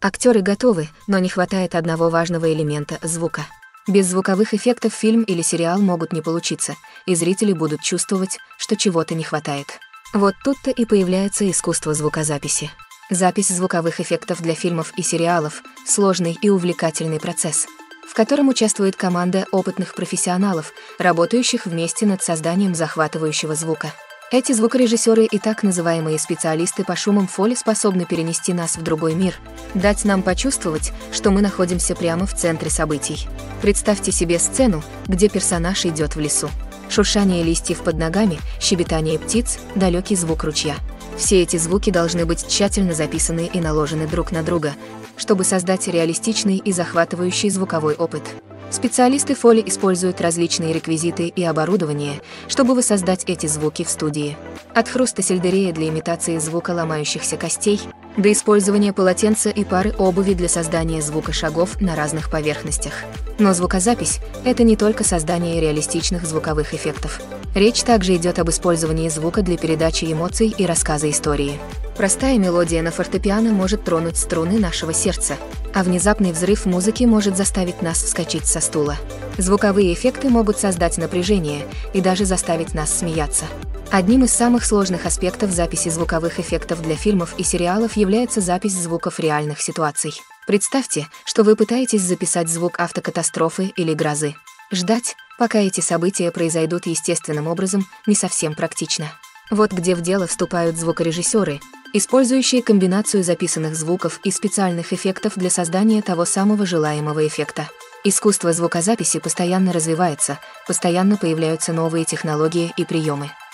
Актеры готовы, но не хватает одного важного элемента – звука. Без звуковых эффектов фильм или сериал могут не получиться, и зрители будут чувствовать, что чего-то не хватает. Вот тут-то и появляется искусство звукозаписи. Запись звуковых эффектов для фильмов и сериалов – сложный и увлекательный процесс, в котором участвует команда опытных профессионалов, работающих вместе над созданием захватывающего звука. Эти звукорежиссеры и так называемые специалисты по шумам фоли способны перенести нас в другой мир, дать нам почувствовать, что мы находимся прямо в центре событий. Представьте себе сцену, где персонаж идет в лесу. Шуршание листьев под ногами, щебетание птиц, далекий звук ручья. Все эти звуки должны быть тщательно записаны и наложены друг на друга, чтобы создать реалистичный и захватывающий звуковой опыт. Специалисты Фоли используют различные реквизиты и оборудование, чтобы воссоздать эти звуки в студии. От хруста сельдерея для имитации звука ломающихся костей до использования полотенца и пары обуви для создания звука шагов на разных поверхностях. Но звукозапись – это не только создание реалистичных звуковых эффектов. Речь также идет об использовании звука для передачи эмоций и рассказа истории. Простая мелодия на фортепиано может тронуть струны нашего сердца, а внезапный взрыв музыки может заставить нас вскочить со стула. Звуковые эффекты могут создать напряжение и даже заставить нас смеяться. Одним из самых сложных аспектов записи звуковых эффектов для фильмов и сериалов является запись звуков реальных ситуаций. Представьте, что вы пытаетесь записать звук автокатастрофы или грозы. Ждать, пока эти события произойдут естественным образом, не совсем практично. Вот где в дело вступают звукорежиссеры, использующие комбинацию записанных звуков и специальных эффектов для создания того самого желаемого эффекта. Искусство звукозаписи постоянно развивается, постоянно появляются новые технологии и приемы.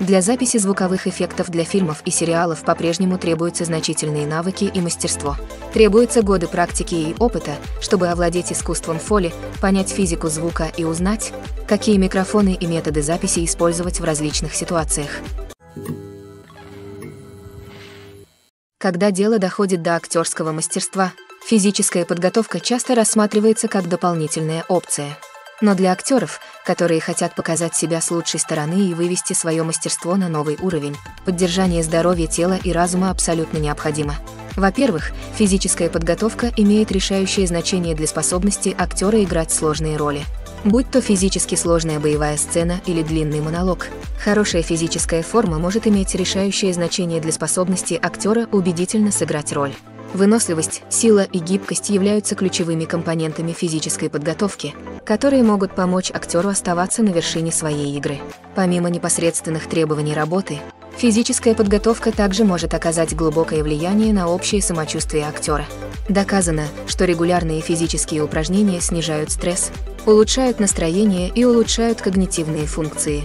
для записи звуковых эффектов для фильмов и сериалов по-прежнему требуются значительные навыки и мастерство. Требуются годы практики и опыта, чтобы овладеть искусством фоли, понять физику звука и узнать, какие микрофоны и методы записи использовать в различных ситуациях. Когда дело доходит до актерского мастерства, физическая подготовка часто рассматривается как дополнительная опция – но для актеров, которые хотят показать себя с лучшей стороны и вывести свое мастерство на новый уровень, поддержание здоровья тела и разума абсолютно необходимо. Во-первых, физическая подготовка имеет решающее значение для способности актера играть сложные роли. Будь то физически сложная боевая сцена или длинный монолог, хорошая физическая форма может иметь решающее значение для способности актера убедительно сыграть роль. Выносливость, сила и гибкость являются ключевыми компонентами физической подготовки, которые могут помочь актеру оставаться на вершине своей игры. Помимо непосредственных требований работы, физическая подготовка также может оказать глубокое влияние на общее самочувствие актера. Доказано, что регулярные физические упражнения снижают стресс, улучшают настроение и улучшают когнитивные функции,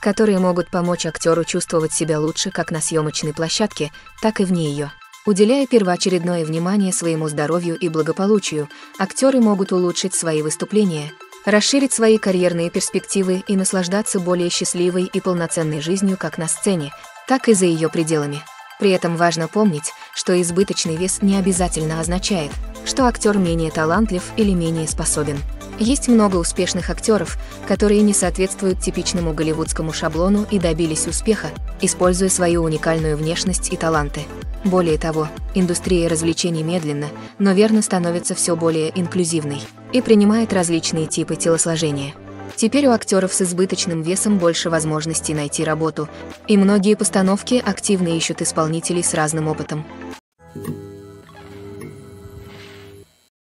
которые могут помочь актеру чувствовать себя лучше как на съемочной площадке, так и вне ее. Уделяя первоочередное внимание своему здоровью и благополучию, актеры могут улучшить свои выступления, расширить свои карьерные перспективы и наслаждаться более счастливой и полноценной жизнью как на сцене, так и за ее пределами. При этом важно помнить, что избыточный вес не обязательно означает, что актер менее талантлив или менее способен. Есть много успешных актеров, которые не соответствуют типичному голливудскому шаблону и добились успеха, используя свою уникальную внешность и таланты. Более того, индустрия развлечений медленно, но верно становится все более инклюзивной и принимает различные типы телосложения. Теперь у актеров с избыточным весом больше возможностей найти работу, и многие постановки активно ищут исполнителей с разным опытом.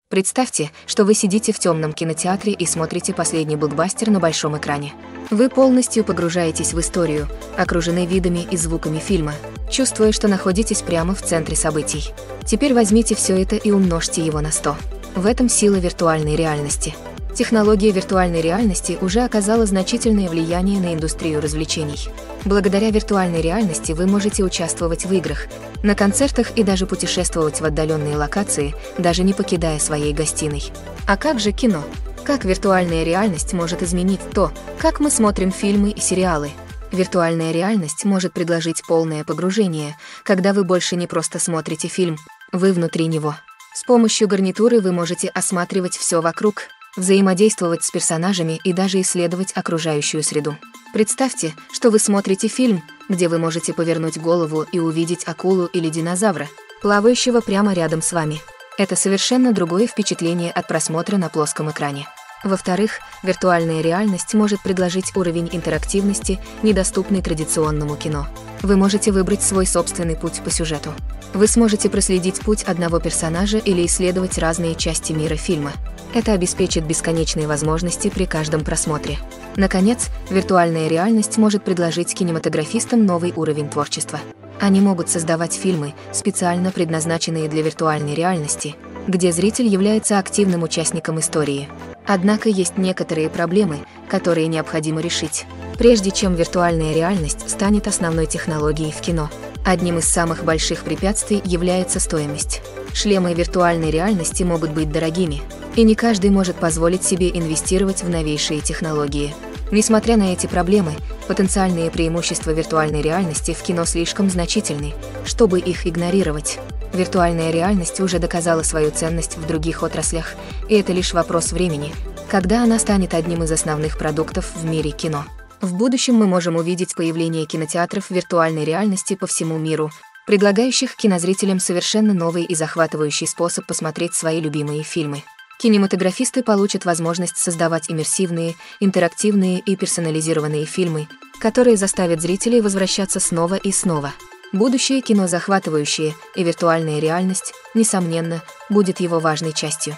Представьте, что вы сидите в темном кинотеатре и смотрите последний блокбастер на большом экране. Вы полностью погружаетесь в историю, окружены видами и звуками фильма, чувствуя, что находитесь прямо в центре событий. Теперь возьмите все это и умножьте его на 100. В этом сила виртуальной реальности – Технология виртуальной реальности уже оказала значительное влияние на индустрию развлечений. Благодаря виртуальной реальности вы можете участвовать в играх, на концертах и даже путешествовать в отдаленные локации, даже не покидая своей гостиной. А как же кино? Как виртуальная реальность может изменить то, как мы смотрим фильмы и сериалы? Виртуальная реальность может предложить полное погружение, когда вы больше не просто смотрите фильм, вы внутри него. С помощью гарнитуры вы можете осматривать все вокруг, взаимодействовать с персонажами и даже исследовать окружающую среду. Представьте, что вы смотрите фильм, где вы можете повернуть голову и увидеть акулу или динозавра, плавающего прямо рядом с вами. Это совершенно другое впечатление от просмотра на плоском экране. Во-вторых, виртуальная реальность может предложить уровень интерактивности, недоступный традиционному кино. Вы можете выбрать свой собственный путь по сюжету. Вы сможете проследить путь одного персонажа или исследовать разные части мира фильма. Это обеспечит бесконечные возможности при каждом просмотре. Наконец, виртуальная реальность может предложить кинематографистам новый уровень творчества. Они могут создавать фильмы, специально предназначенные для виртуальной реальности, где зритель является активным участником истории. Однако есть некоторые проблемы, которые необходимо решить, прежде чем виртуальная реальность станет основной технологией в кино. Одним из самых больших препятствий является стоимость. Шлемы виртуальной реальности могут быть дорогими, и не каждый может позволить себе инвестировать в новейшие технологии. Несмотря на эти проблемы, потенциальные преимущества виртуальной реальности в кино слишком значительны, чтобы их игнорировать. Виртуальная реальность уже доказала свою ценность в других отраслях, и это лишь вопрос времени, когда она станет одним из основных продуктов в мире кино. В будущем мы можем увидеть появление кинотеатров виртуальной реальности по всему миру, предлагающих кинозрителям совершенно новый и захватывающий способ посмотреть свои любимые фильмы. Кинематографисты получат возможность создавать иммерсивные, интерактивные и персонализированные фильмы, которые заставят зрителей возвращаться снова и снова. Будущее кино захватывающее, и виртуальная реальность, несомненно, будет его важной частью.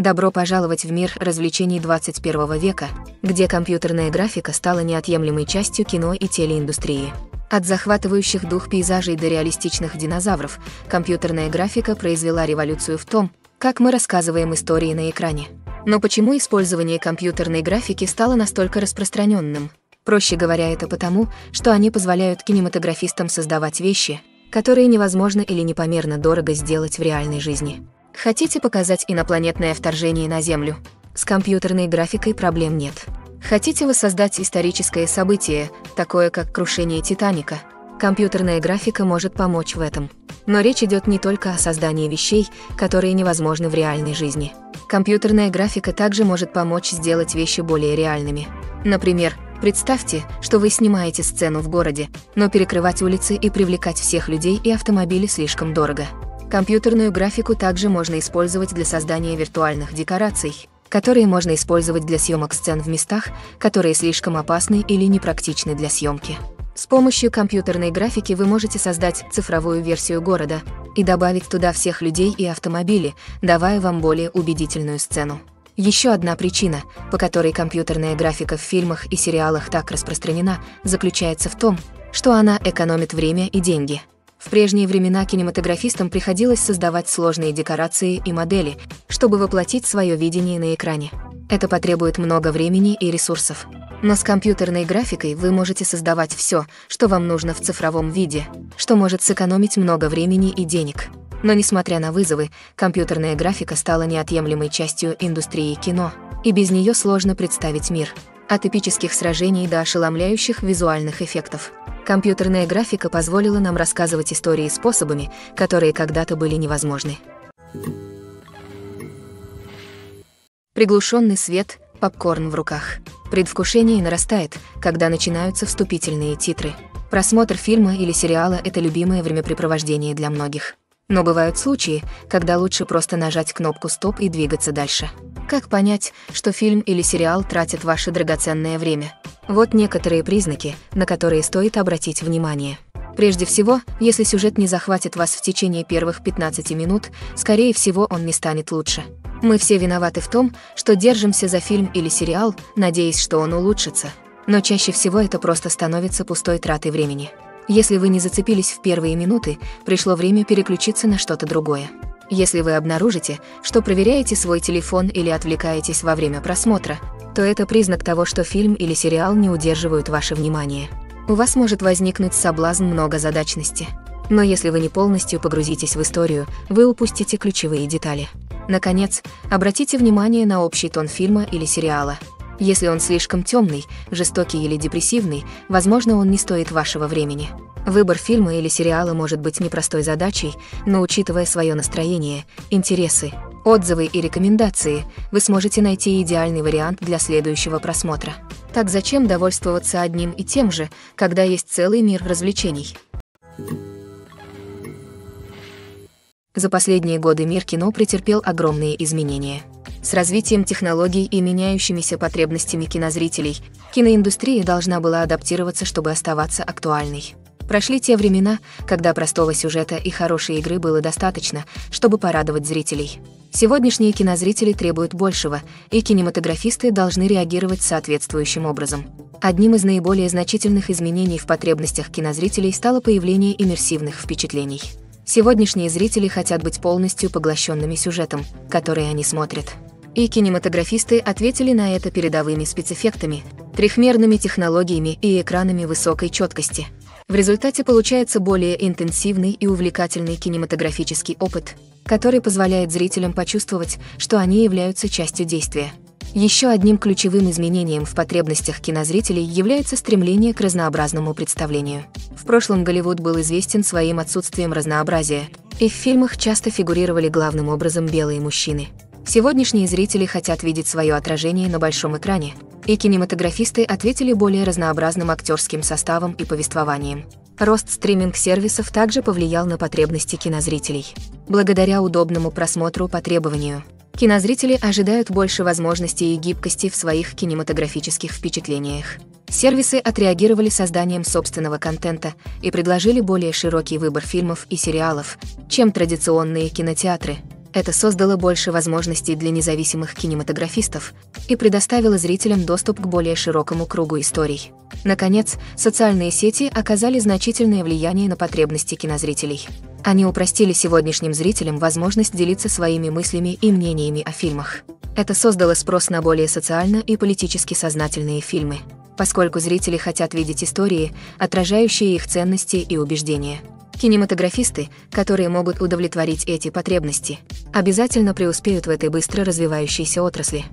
Добро пожаловать в мир развлечений 21 века, где компьютерная графика стала неотъемлемой частью кино и телеиндустрии. От захватывающих дух пейзажей до реалистичных динозавров, компьютерная графика произвела революцию в том, как мы рассказываем истории на экране. Но почему использование компьютерной графики стало настолько распространенным? Проще говоря, это потому, что они позволяют кинематографистам создавать вещи, которые невозможно или непомерно дорого сделать в реальной жизни. Хотите показать инопланетное вторжение на Землю? С компьютерной графикой проблем нет. Хотите воссоздать историческое событие, такое как крушение Титаника? Компьютерная графика может помочь в этом. Но речь идет не только о создании вещей, которые невозможны в реальной жизни. Компьютерная графика также может помочь сделать вещи более реальными. Например, представьте, что вы снимаете сцену в городе, но перекрывать улицы и привлекать всех людей и автомобили слишком дорого. Компьютерную графику также можно использовать для создания виртуальных декораций, которые можно использовать для съемок сцен в местах, которые слишком опасны или непрактичны для съемки. С помощью компьютерной графики вы можете создать цифровую версию города и добавить туда всех людей и автомобили, давая вам более убедительную сцену. Еще одна причина, по которой компьютерная графика в фильмах и сериалах так распространена, заключается в том, что она экономит время и деньги – в прежние времена кинематографистам приходилось создавать сложные декорации и модели, чтобы воплотить свое видение на экране. Это потребует много времени и ресурсов. Но с компьютерной графикой вы можете создавать все, что вам нужно в цифровом виде, что может сэкономить много времени и денег. Но несмотря на вызовы, компьютерная графика стала неотъемлемой частью индустрии кино, и без нее сложно представить мир. От эпических сражений до ошеломляющих визуальных эффектов. Компьютерная графика позволила нам рассказывать истории способами, которые когда-то были невозможны. Приглушенный свет, попкорн в руках. Предвкушение нарастает, когда начинаются вступительные титры. Просмотр фильма или сериала – это любимое времяпрепровождение для многих. Но бывают случаи, когда лучше просто нажать кнопку «Стоп» и двигаться дальше. Как понять, что фильм или сериал тратит ваше драгоценное время? Вот некоторые признаки, на которые стоит обратить внимание. Прежде всего, если сюжет не захватит вас в течение первых 15 минут, скорее всего, он не станет лучше. Мы все виноваты в том, что держимся за фильм или сериал, надеясь, что он улучшится. Но чаще всего это просто становится пустой тратой времени. Если вы не зацепились в первые минуты, пришло время переключиться на что-то другое. Если вы обнаружите, что проверяете свой телефон или отвлекаетесь во время просмотра, то это признак того, что фильм или сериал не удерживают ваше внимание. У вас может возникнуть соблазн многозадачности. Но если вы не полностью погрузитесь в историю, вы упустите ключевые детали. Наконец, обратите внимание на общий тон фильма или сериала. Если он слишком темный, жестокий или депрессивный, возможно, он не стоит вашего времени. Выбор фильма или сериала может быть непростой задачей, но учитывая свое настроение, интересы, отзывы и рекомендации, вы сможете найти идеальный вариант для следующего просмотра. Так зачем довольствоваться одним и тем же, когда есть целый мир развлечений? За последние годы мир кино претерпел огромные изменения. С развитием технологий и меняющимися потребностями кинозрителей, киноиндустрия должна была адаптироваться, чтобы оставаться актуальной. Прошли те времена, когда простого сюжета и хорошей игры было достаточно, чтобы порадовать зрителей. Сегодняшние кинозрители требуют большего, и кинематографисты должны реагировать соответствующим образом. Одним из наиболее значительных изменений в потребностях кинозрителей стало появление иммерсивных впечатлений. Сегодняшние зрители хотят быть полностью поглощенными сюжетом, который они смотрят. И кинематографисты ответили на это передовыми спецэффектами, трехмерными технологиями и экранами высокой четкости – в результате получается более интенсивный и увлекательный кинематографический опыт, который позволяет зрителям почувствовать, что они являются частью действия. Еще одним ключевым изменением в потребностях кинозрителей является стремление к разнообразному представлению. В прошлом Голливуд был известен своим отсутствием разнообразия, и в фильмах часто фигурировали главным образом белые мужчины. Сегодняшние зрители хотят видеть свое отражение на большом экране, и кинематографисты ответили более разнообразным актерским составом и повествованием. Рост стриминг-сервисов также повлиял на потребности кинозрителей. Благодаря удобному просмотру по требованию, кинозрители ожидают больше возможностей и гибкости в своих кинематографических впечатлениях. Сервисы отреагировали созданием собственного контента и предложили более широкий выбор фильмов и сериалов, чем традиционные кинотеатры. Это создало больше возможностей для независимых кинематографистов и предоставило зрителям доступ к более широкому кругу историй. Наконец, социальные сети оказали значительное влияние на потребности кинозрителей. Они упростили сегодняшним зрителям возможность делиться своими мыслями и мнениями о фильмах. Это создало спрос на более социально и политически сознательные фильмы поскольку зрители хотят видеть истории, отражающие их ценности и убеждения. Кинематографисты, которые могут удовлетворить эти потребности, обязательно преуспеют в этой быстро развивающейся отрасли.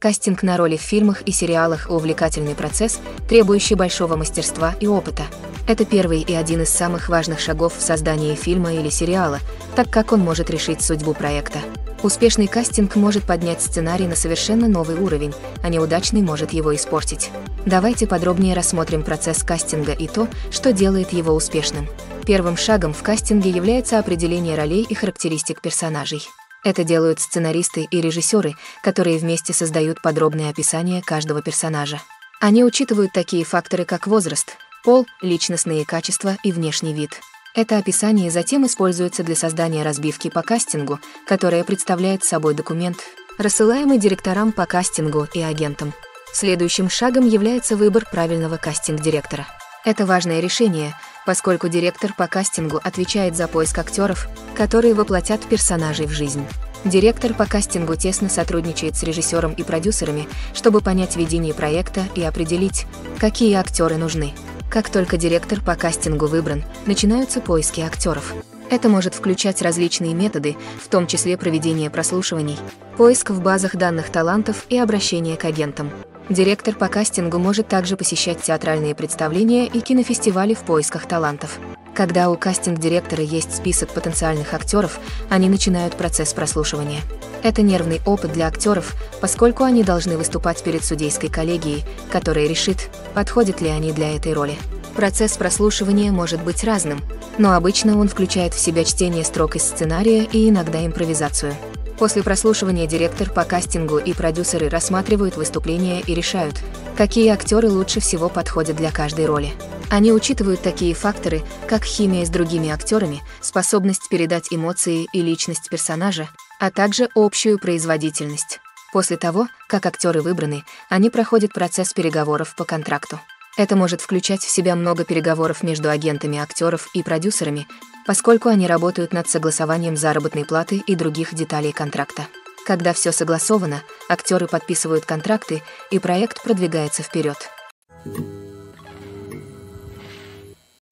Кастинг на роли в фильмах и сериалах – увлекательный процесс, требующий большого мастерства и опыта. Это первый и один из самых важных шагов в создании фильма или сериала, так как он может решить судьбу проекта. Успешный кастинг может поднять сценарий на совершенно новый уровень, а неудачный может его испортить. Давайте подробнее рассмотрим процесс кастинга и то, что делает его успешным. Первым шагом в кастинге является определение ролей и характеристик персонажей. Это делают сценаристы и режиссеры, которые вместе создают подробное описание каждого персонажа. Они учитывают такие факторы, как возраст, пол, личностные качества и внешний вид. Это описание затем используется для создания разбивки по кастингу, которая представляет собой документ, рассылаемый директорам по кастингу и агентам. Следующим шагом является выбор правильного кастинг-директора. Это важное решение, поскольку директор по кастингу отвечает за поиск актеров, которые воплотят персонажей в жизнь. Директор по кастингу тесно сотрудничает с режиссером и продюсерами, чтобы понять видение проекта и определить, какие актеры нужны. Как только директор по кастингу выбран, начинаются поиски актеров. Это может включать различные методы, в том числе проведение прослушиваний, поиск в базах данных талантов и обращение к агентам. Директор по кастингу может также посещать театральные представления и кинофестивали в поисках талантов. Когда у кастинг-директора есть список потенциальных актеров, они начинают процесс прослушивания. Это нервный опыт для актеров, поскольку они должны выступать перед судейской коллегией, которая решит, подходят ли они для этой роли. Процесс прослушивания может быть разным, но обычно он включает в себя чтение строк из сценария и иногда импровизацию. После прослушивания директор по кастингу и продюсеры рассматривают выступления и решают, какие актеры лучше всего подходят для каждой роли. Они учитывают такие факторы, как химия с другими актерами, способность передать эмоции и личность персонажа, а также общую производительность. После того, как актеры выбраны, они проходят процесс переговоров по контракту. Это может включать в себя много переговоров между агентами актеров и продюсерами, поскольку они работают над согласованием заработной платы и других деталей контракта. Когда все согласовано, актеры подписывают контракты, и проект продвигается вперед.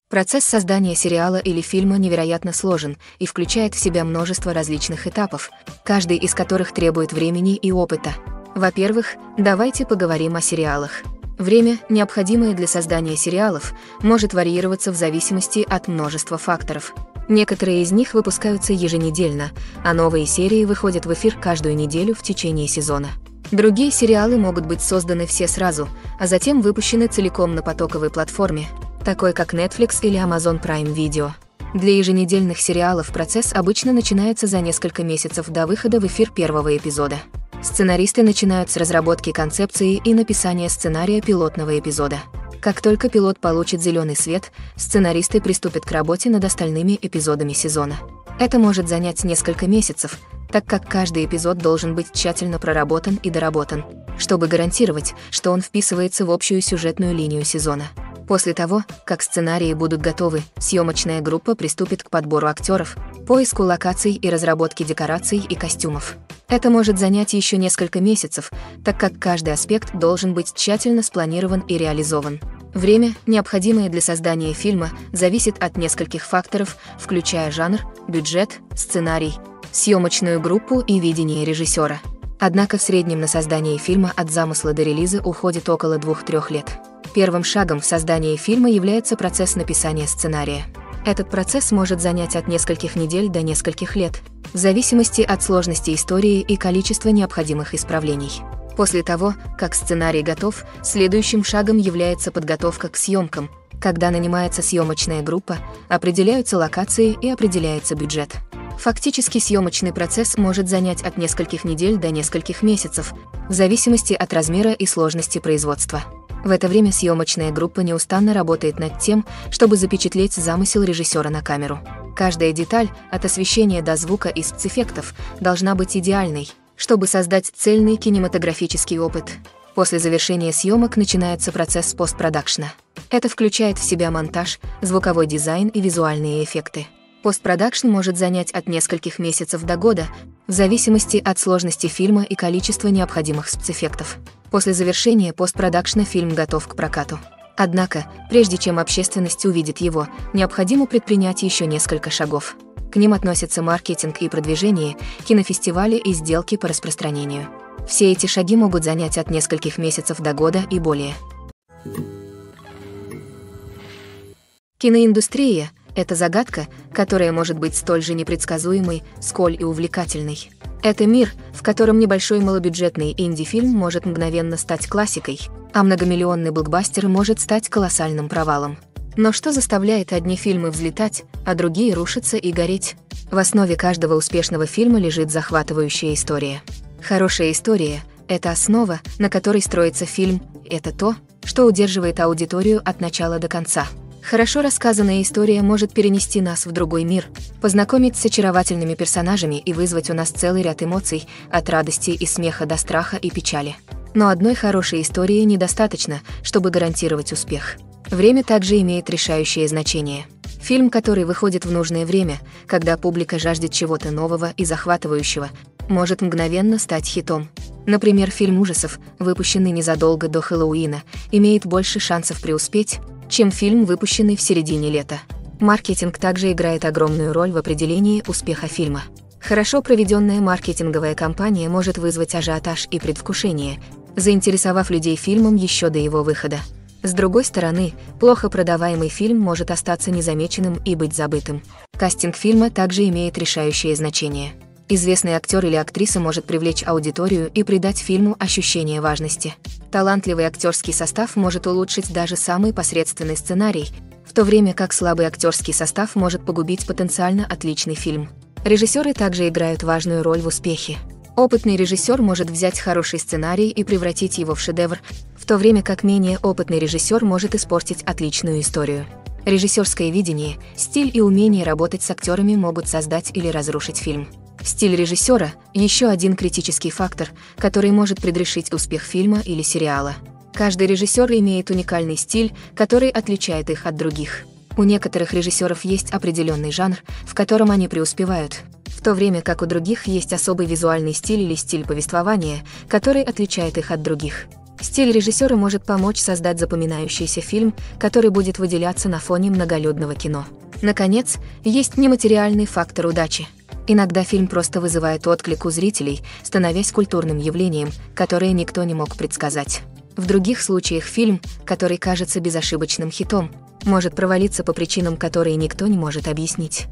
Процесс создания сериала или фильма невероятно сложен и включает в себя множество различных этапов, каждый из которых требует времени и опыта. Во-первых, давайте поговорим о сериалах. Время, необходимое для создания сериалов, может варьироваться в зависимости от множества факторов. Некоторые из них выпускаются еженедельно, а новые серии выходят в эфир каждую неделю в течение сезона. Другие сериалы могут быть созданы все сразу, а затем выпущены целиком на потоковой платформе, такой как Netflix или Amazon Prime Video. Для еженедельных сериалов процесс обычно начинается за несколько месяцев до выхода в эфир первого эпизода. Сценаристы начинают с разработки концепции и написания сценария пилотного эпизода. Как только пилот получит зеленый свет, сценаристы приступят к работе над остальными эпизодами сезона. Это может занять несколько месяцев, так как каждый эпизод должен быть тщательно проработан и доработан, чтобы гарантировать, что он вписывается в общую сюжетную линию сезона. После того, как сценарии будут готовы, съемочная группа приступит к подбору актеров, поиску локаций и разработке декораций и костюмов. Это может занять еще несколько месяцев, так как каждый аспект должен быть тщательно спланирован и реализован. Время, необходимое для создания фильма, зависит от нескольких факторов, включая жанр, бюджет, сценарий, съемочную группу и видение режиссера. Однако в среднем на создание фильма от замысла до релиза уходит около двух-трех лет. Первым шагом в создании фильма является процесс написания сценария. Этот процесс может занять от нескольких недель до нескольких лет, в зависимости от сложности истории и количества необходимых исправлений. После того, как сценарий готов, следующим шагом является подготовка к съемкам, когда нанимается съемочная группа, определяются локации и определяется бюджет. Фактически съемочный процесс может занять от нескольких недель до нескольких месяцев, в зависимости от размера и сложности производства. В это время съемочная группа неустанно работает над тем, чтобы запечатлеть замысел режиссера на камеру. Каждая деталь, от освещения до звука и спецэффектов, должна быть идеальной, чтобы создать цельный кинематографический опыт. После завершения съемок начинается процесс постпродакшна. Это включает в себя монтаж, звуковой дизайн и визуальные эффекты. Постпродакшн может занять от нескольких месяцев до года, в зависимости от сложности фильма и количества необходимых спецэффектов. После завершения постпродакшна фильм готов к прокату. Однако, прежде чем общественность увидит его, необходимо предпринять еще несколько шагов. К ним относятся маркетинг и продвижение, кинофестивали и сделки по распространению. Все эти шаги могут занять от нескольких месяцев до года и более. Киноиндустрия это загадка, которая может быть столь же непредсказуемой, сколь и увлекательной. Это мир, в котором небольшой малобюджетный инди-фильм может мгновенно стать классикой, а многомиллионный блокбастер может стать колоссальным провалом. Но что заставляет одни фильмы взлетать, а другие рушиться и гореть? В основе каждого успешного фильма лежит захватывающая история. Хорошая история — это основа, на которой строится фильм, это то, что удерживает аудиторию от начала до конца. Хорошо рассказанная история может перенести нас в другой мир, познакомить с очаровательными персонажами и вызвать у нас целый ряд эмоций, от радости и смеха до страха и печали. Но одной хорошей истории недостаточно, чтобы гарантировать успех. Время также имеет решающее значение. Фильм, который выходит в нужное время, когда публика жаждет чего-то нового и захватывающего, может мгновенно стать хитом. Например, фильм ужасов, выпущенный незадолго до Хэллоуина, имеет больше шансов преуспеть, чем фильм, выпущенный в середине лета. Маркетинг также играет огромную роль в определении успеха фильма. Хорошо проведенная маркетинговая кампания может вызвать ажиотаж и предвкушение, заинтересовав людей фильмом еще до его выхода. С другой стороны, плохо продаваемый фильм может остаться незамеченным и быть забытым. Кастинг фильма также имеет решающее значение. Известный актер или актриса может привлечь аудиторию и придать фильму ощущение важности. Талантливый актерский состав может улучшить даже самый посредственный сценарий, в то время как слабый актерский состав может погубить потенциально отличный фильм. Режиссеры также играют важную роль в успехе. Опытный режиссер может взять хороший сценарий и превратить его в шедевр, в то время как менее опытный режиссер может испортить отличную историю. Режиссерское видение, стиль и умение работать с актерами могут создать или разрушить фильм. Стиль режиссера – еще один критический фактор, который может предрешить успех фильма или сериала. Каждый режиссер имеет уникальный стиль, который отличает их от других. У некоторых режиссеров есть определенный жанр, в котором они преуспевают, в то время как у других есть особый визуальный стиль или стиль повествования, который отличает их от других. Стиль режиссера может помочь создать запоминающийся фильм, который будет выделяться на фоне многолюдного кино. Наконец, есть нематериальный фактор удачи – Иногда фильм просто вызывает отклик у зрителей, становясь культурным явлением, которое никто не мог предсказать. В других случаях фильм, который кажется безошибочным хитом, может провалиться по причинам, которые никто не может объяснить.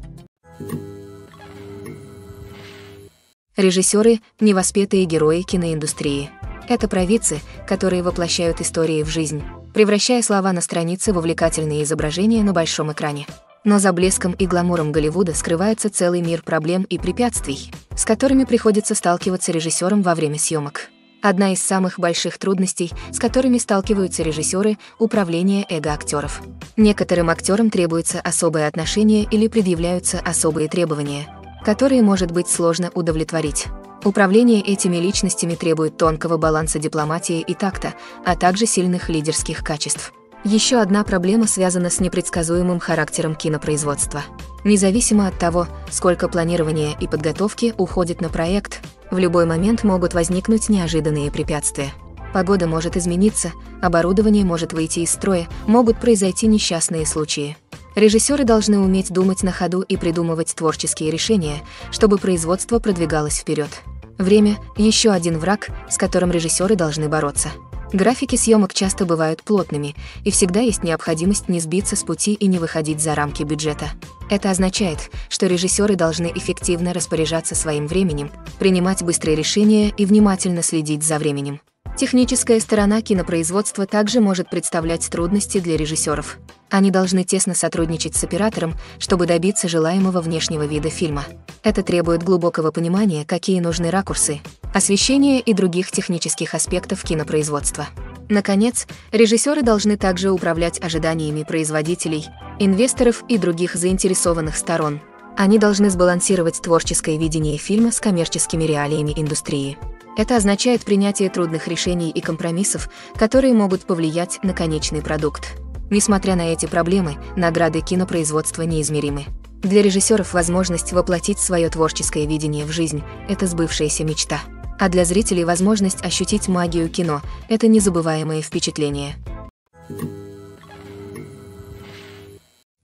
Режиссеры – невоспетые герои киноиндустрии. Это провидцы, которые воплощают истории в жизнь, превращая слова на странице в увлекательные изображения на большом экране. Но за блеском и гламуром Голливуда скрывается целый мир проблем и препятствий, с которыми приходится сталкиваться режиссерам во время съемок. Одна из самых больших трудностей, с которыми сталкиваются режиссеры, управление эго актеров. Некоторым актерам требуется особое отношение или предъявляются особые требования, которые может быть сложно удовлетворить. Управление этими личностями требует тонкого баланса дипломатии и такта, а также сильных лидерских качеств. Еще одна проблема связана с непредсказуемым характером кинопроизводства. Независимо от того, сколько планирования и подготовки уходит на проект, в любой момент могут возникнуть неожиданные препятствия. Погода может измениться, оборудование может выйти из строя, могут произойти несчастные случаи. Режиссеры должны уметь думать на ходу и придумывать творческие решения, чтобы производство продвигалось вперед. Время – еще один враг, с которым режиссеры должны бороться. Графики съемок часто бывают плотными, и всегда есть необходимость не сбиться с пути и не выходить за рамки бюджета. Это означает, что режиссеры должны эффективно распоряжаться своим временем, принимать быстрые решения и внимательно следить за временем. Техническая сторона кинопроизводства также может представлять трудности для режиссеров. Они должны тесно сотрудничать с оператором, чтобы добиться желаемого внешнего вида фильма. Это требует глубокого понимания, какие нужны ракурсы, освещение и других технических аспектов кинопроизводства. Наконец, режиссеры должны также управлять ожиданиями производителей, инвесторов и других заинтересованных сторон. Они должны сбалансировать творческое видение фильма с коммерческими реалиями индустрии. Это означает принятие трудных решений и компромиссов, которые могут повлиять на конечный продукт. Несмотря на эти проблемы, награды кинопроизводства неизмеримы. Для режиссеров возможность воплотить свое творческое видение в жизнь – это сбывшаяся мечта. А для зрителей возможность ощутить магию кино – это незабываемое впечатление.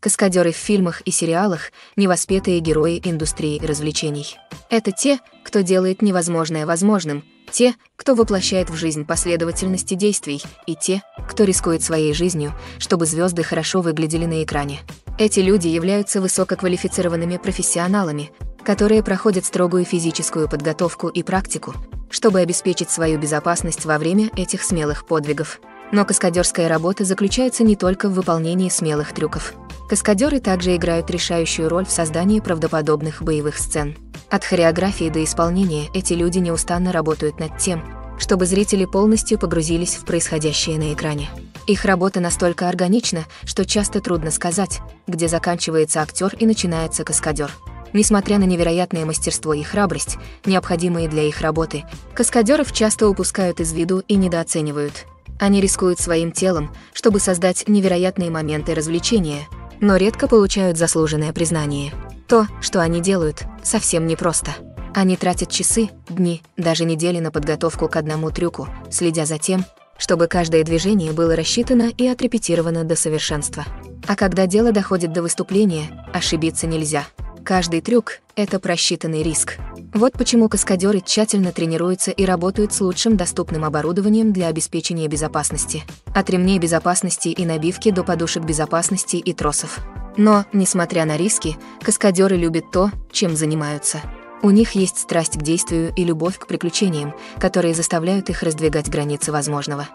Каскадеры в фильмах и сериалах – невоспетые герои индустрии развлечений. Это те, кто делает невозможное возможным, те, кто воплощает в жизнь последовательности действий, и те, кто рискует своей жизнью, чтобы звезды хорошо выглядели на экране. Эти люди являются высококвалифицированными профессионалами, которые проходят строгую физическую подготовку и практику, чтобы обеспечить свою безопасность во время этих смелых подвигов. Но каскадерская работа заключается не только в выполнении смелых трюков. Каскадеры также играют решающую роль в создании правдоподобных боевых сцен. От хореографии до исполнения эти люди неустанно работают над тем, чтобы зрители полностью погрузились в происходящее на экране. Их работа настолько органична, что часто трудно сказать, где заканчивается актер и начинается каскадер. Несмотря на невероятное мастерство и храбрость, необходимые для их работы, каскадеров часто упускают из виду и недооценивают. Они рискуют своим телом, чтобы создать невероятные моменты развлечения – но редко получают заслуженное признание. То, что они делают, совсем непросто. Они тратят часы, дни, даже недели на подготовку к одному трюку, следя за тем, чтобы каждое движение было рассчитано и отрепетировано до совершенства. А когда дело доходит до выступления, ошибиться нельзя. Каждый трюк — это просчитанный риск. Вот почему каскадеры тщательно тренируются и работают с лучшим доступным оборудованием для обеспечения безопасности. От ремней безопасности и набивки до подушек безопасности и тросов. Но, несмотря на риски, каскадеры любят то, чем занимаются. У них есть страсть к действию и любовь к приключениям, которые заставляют их раздвигать границы возможного.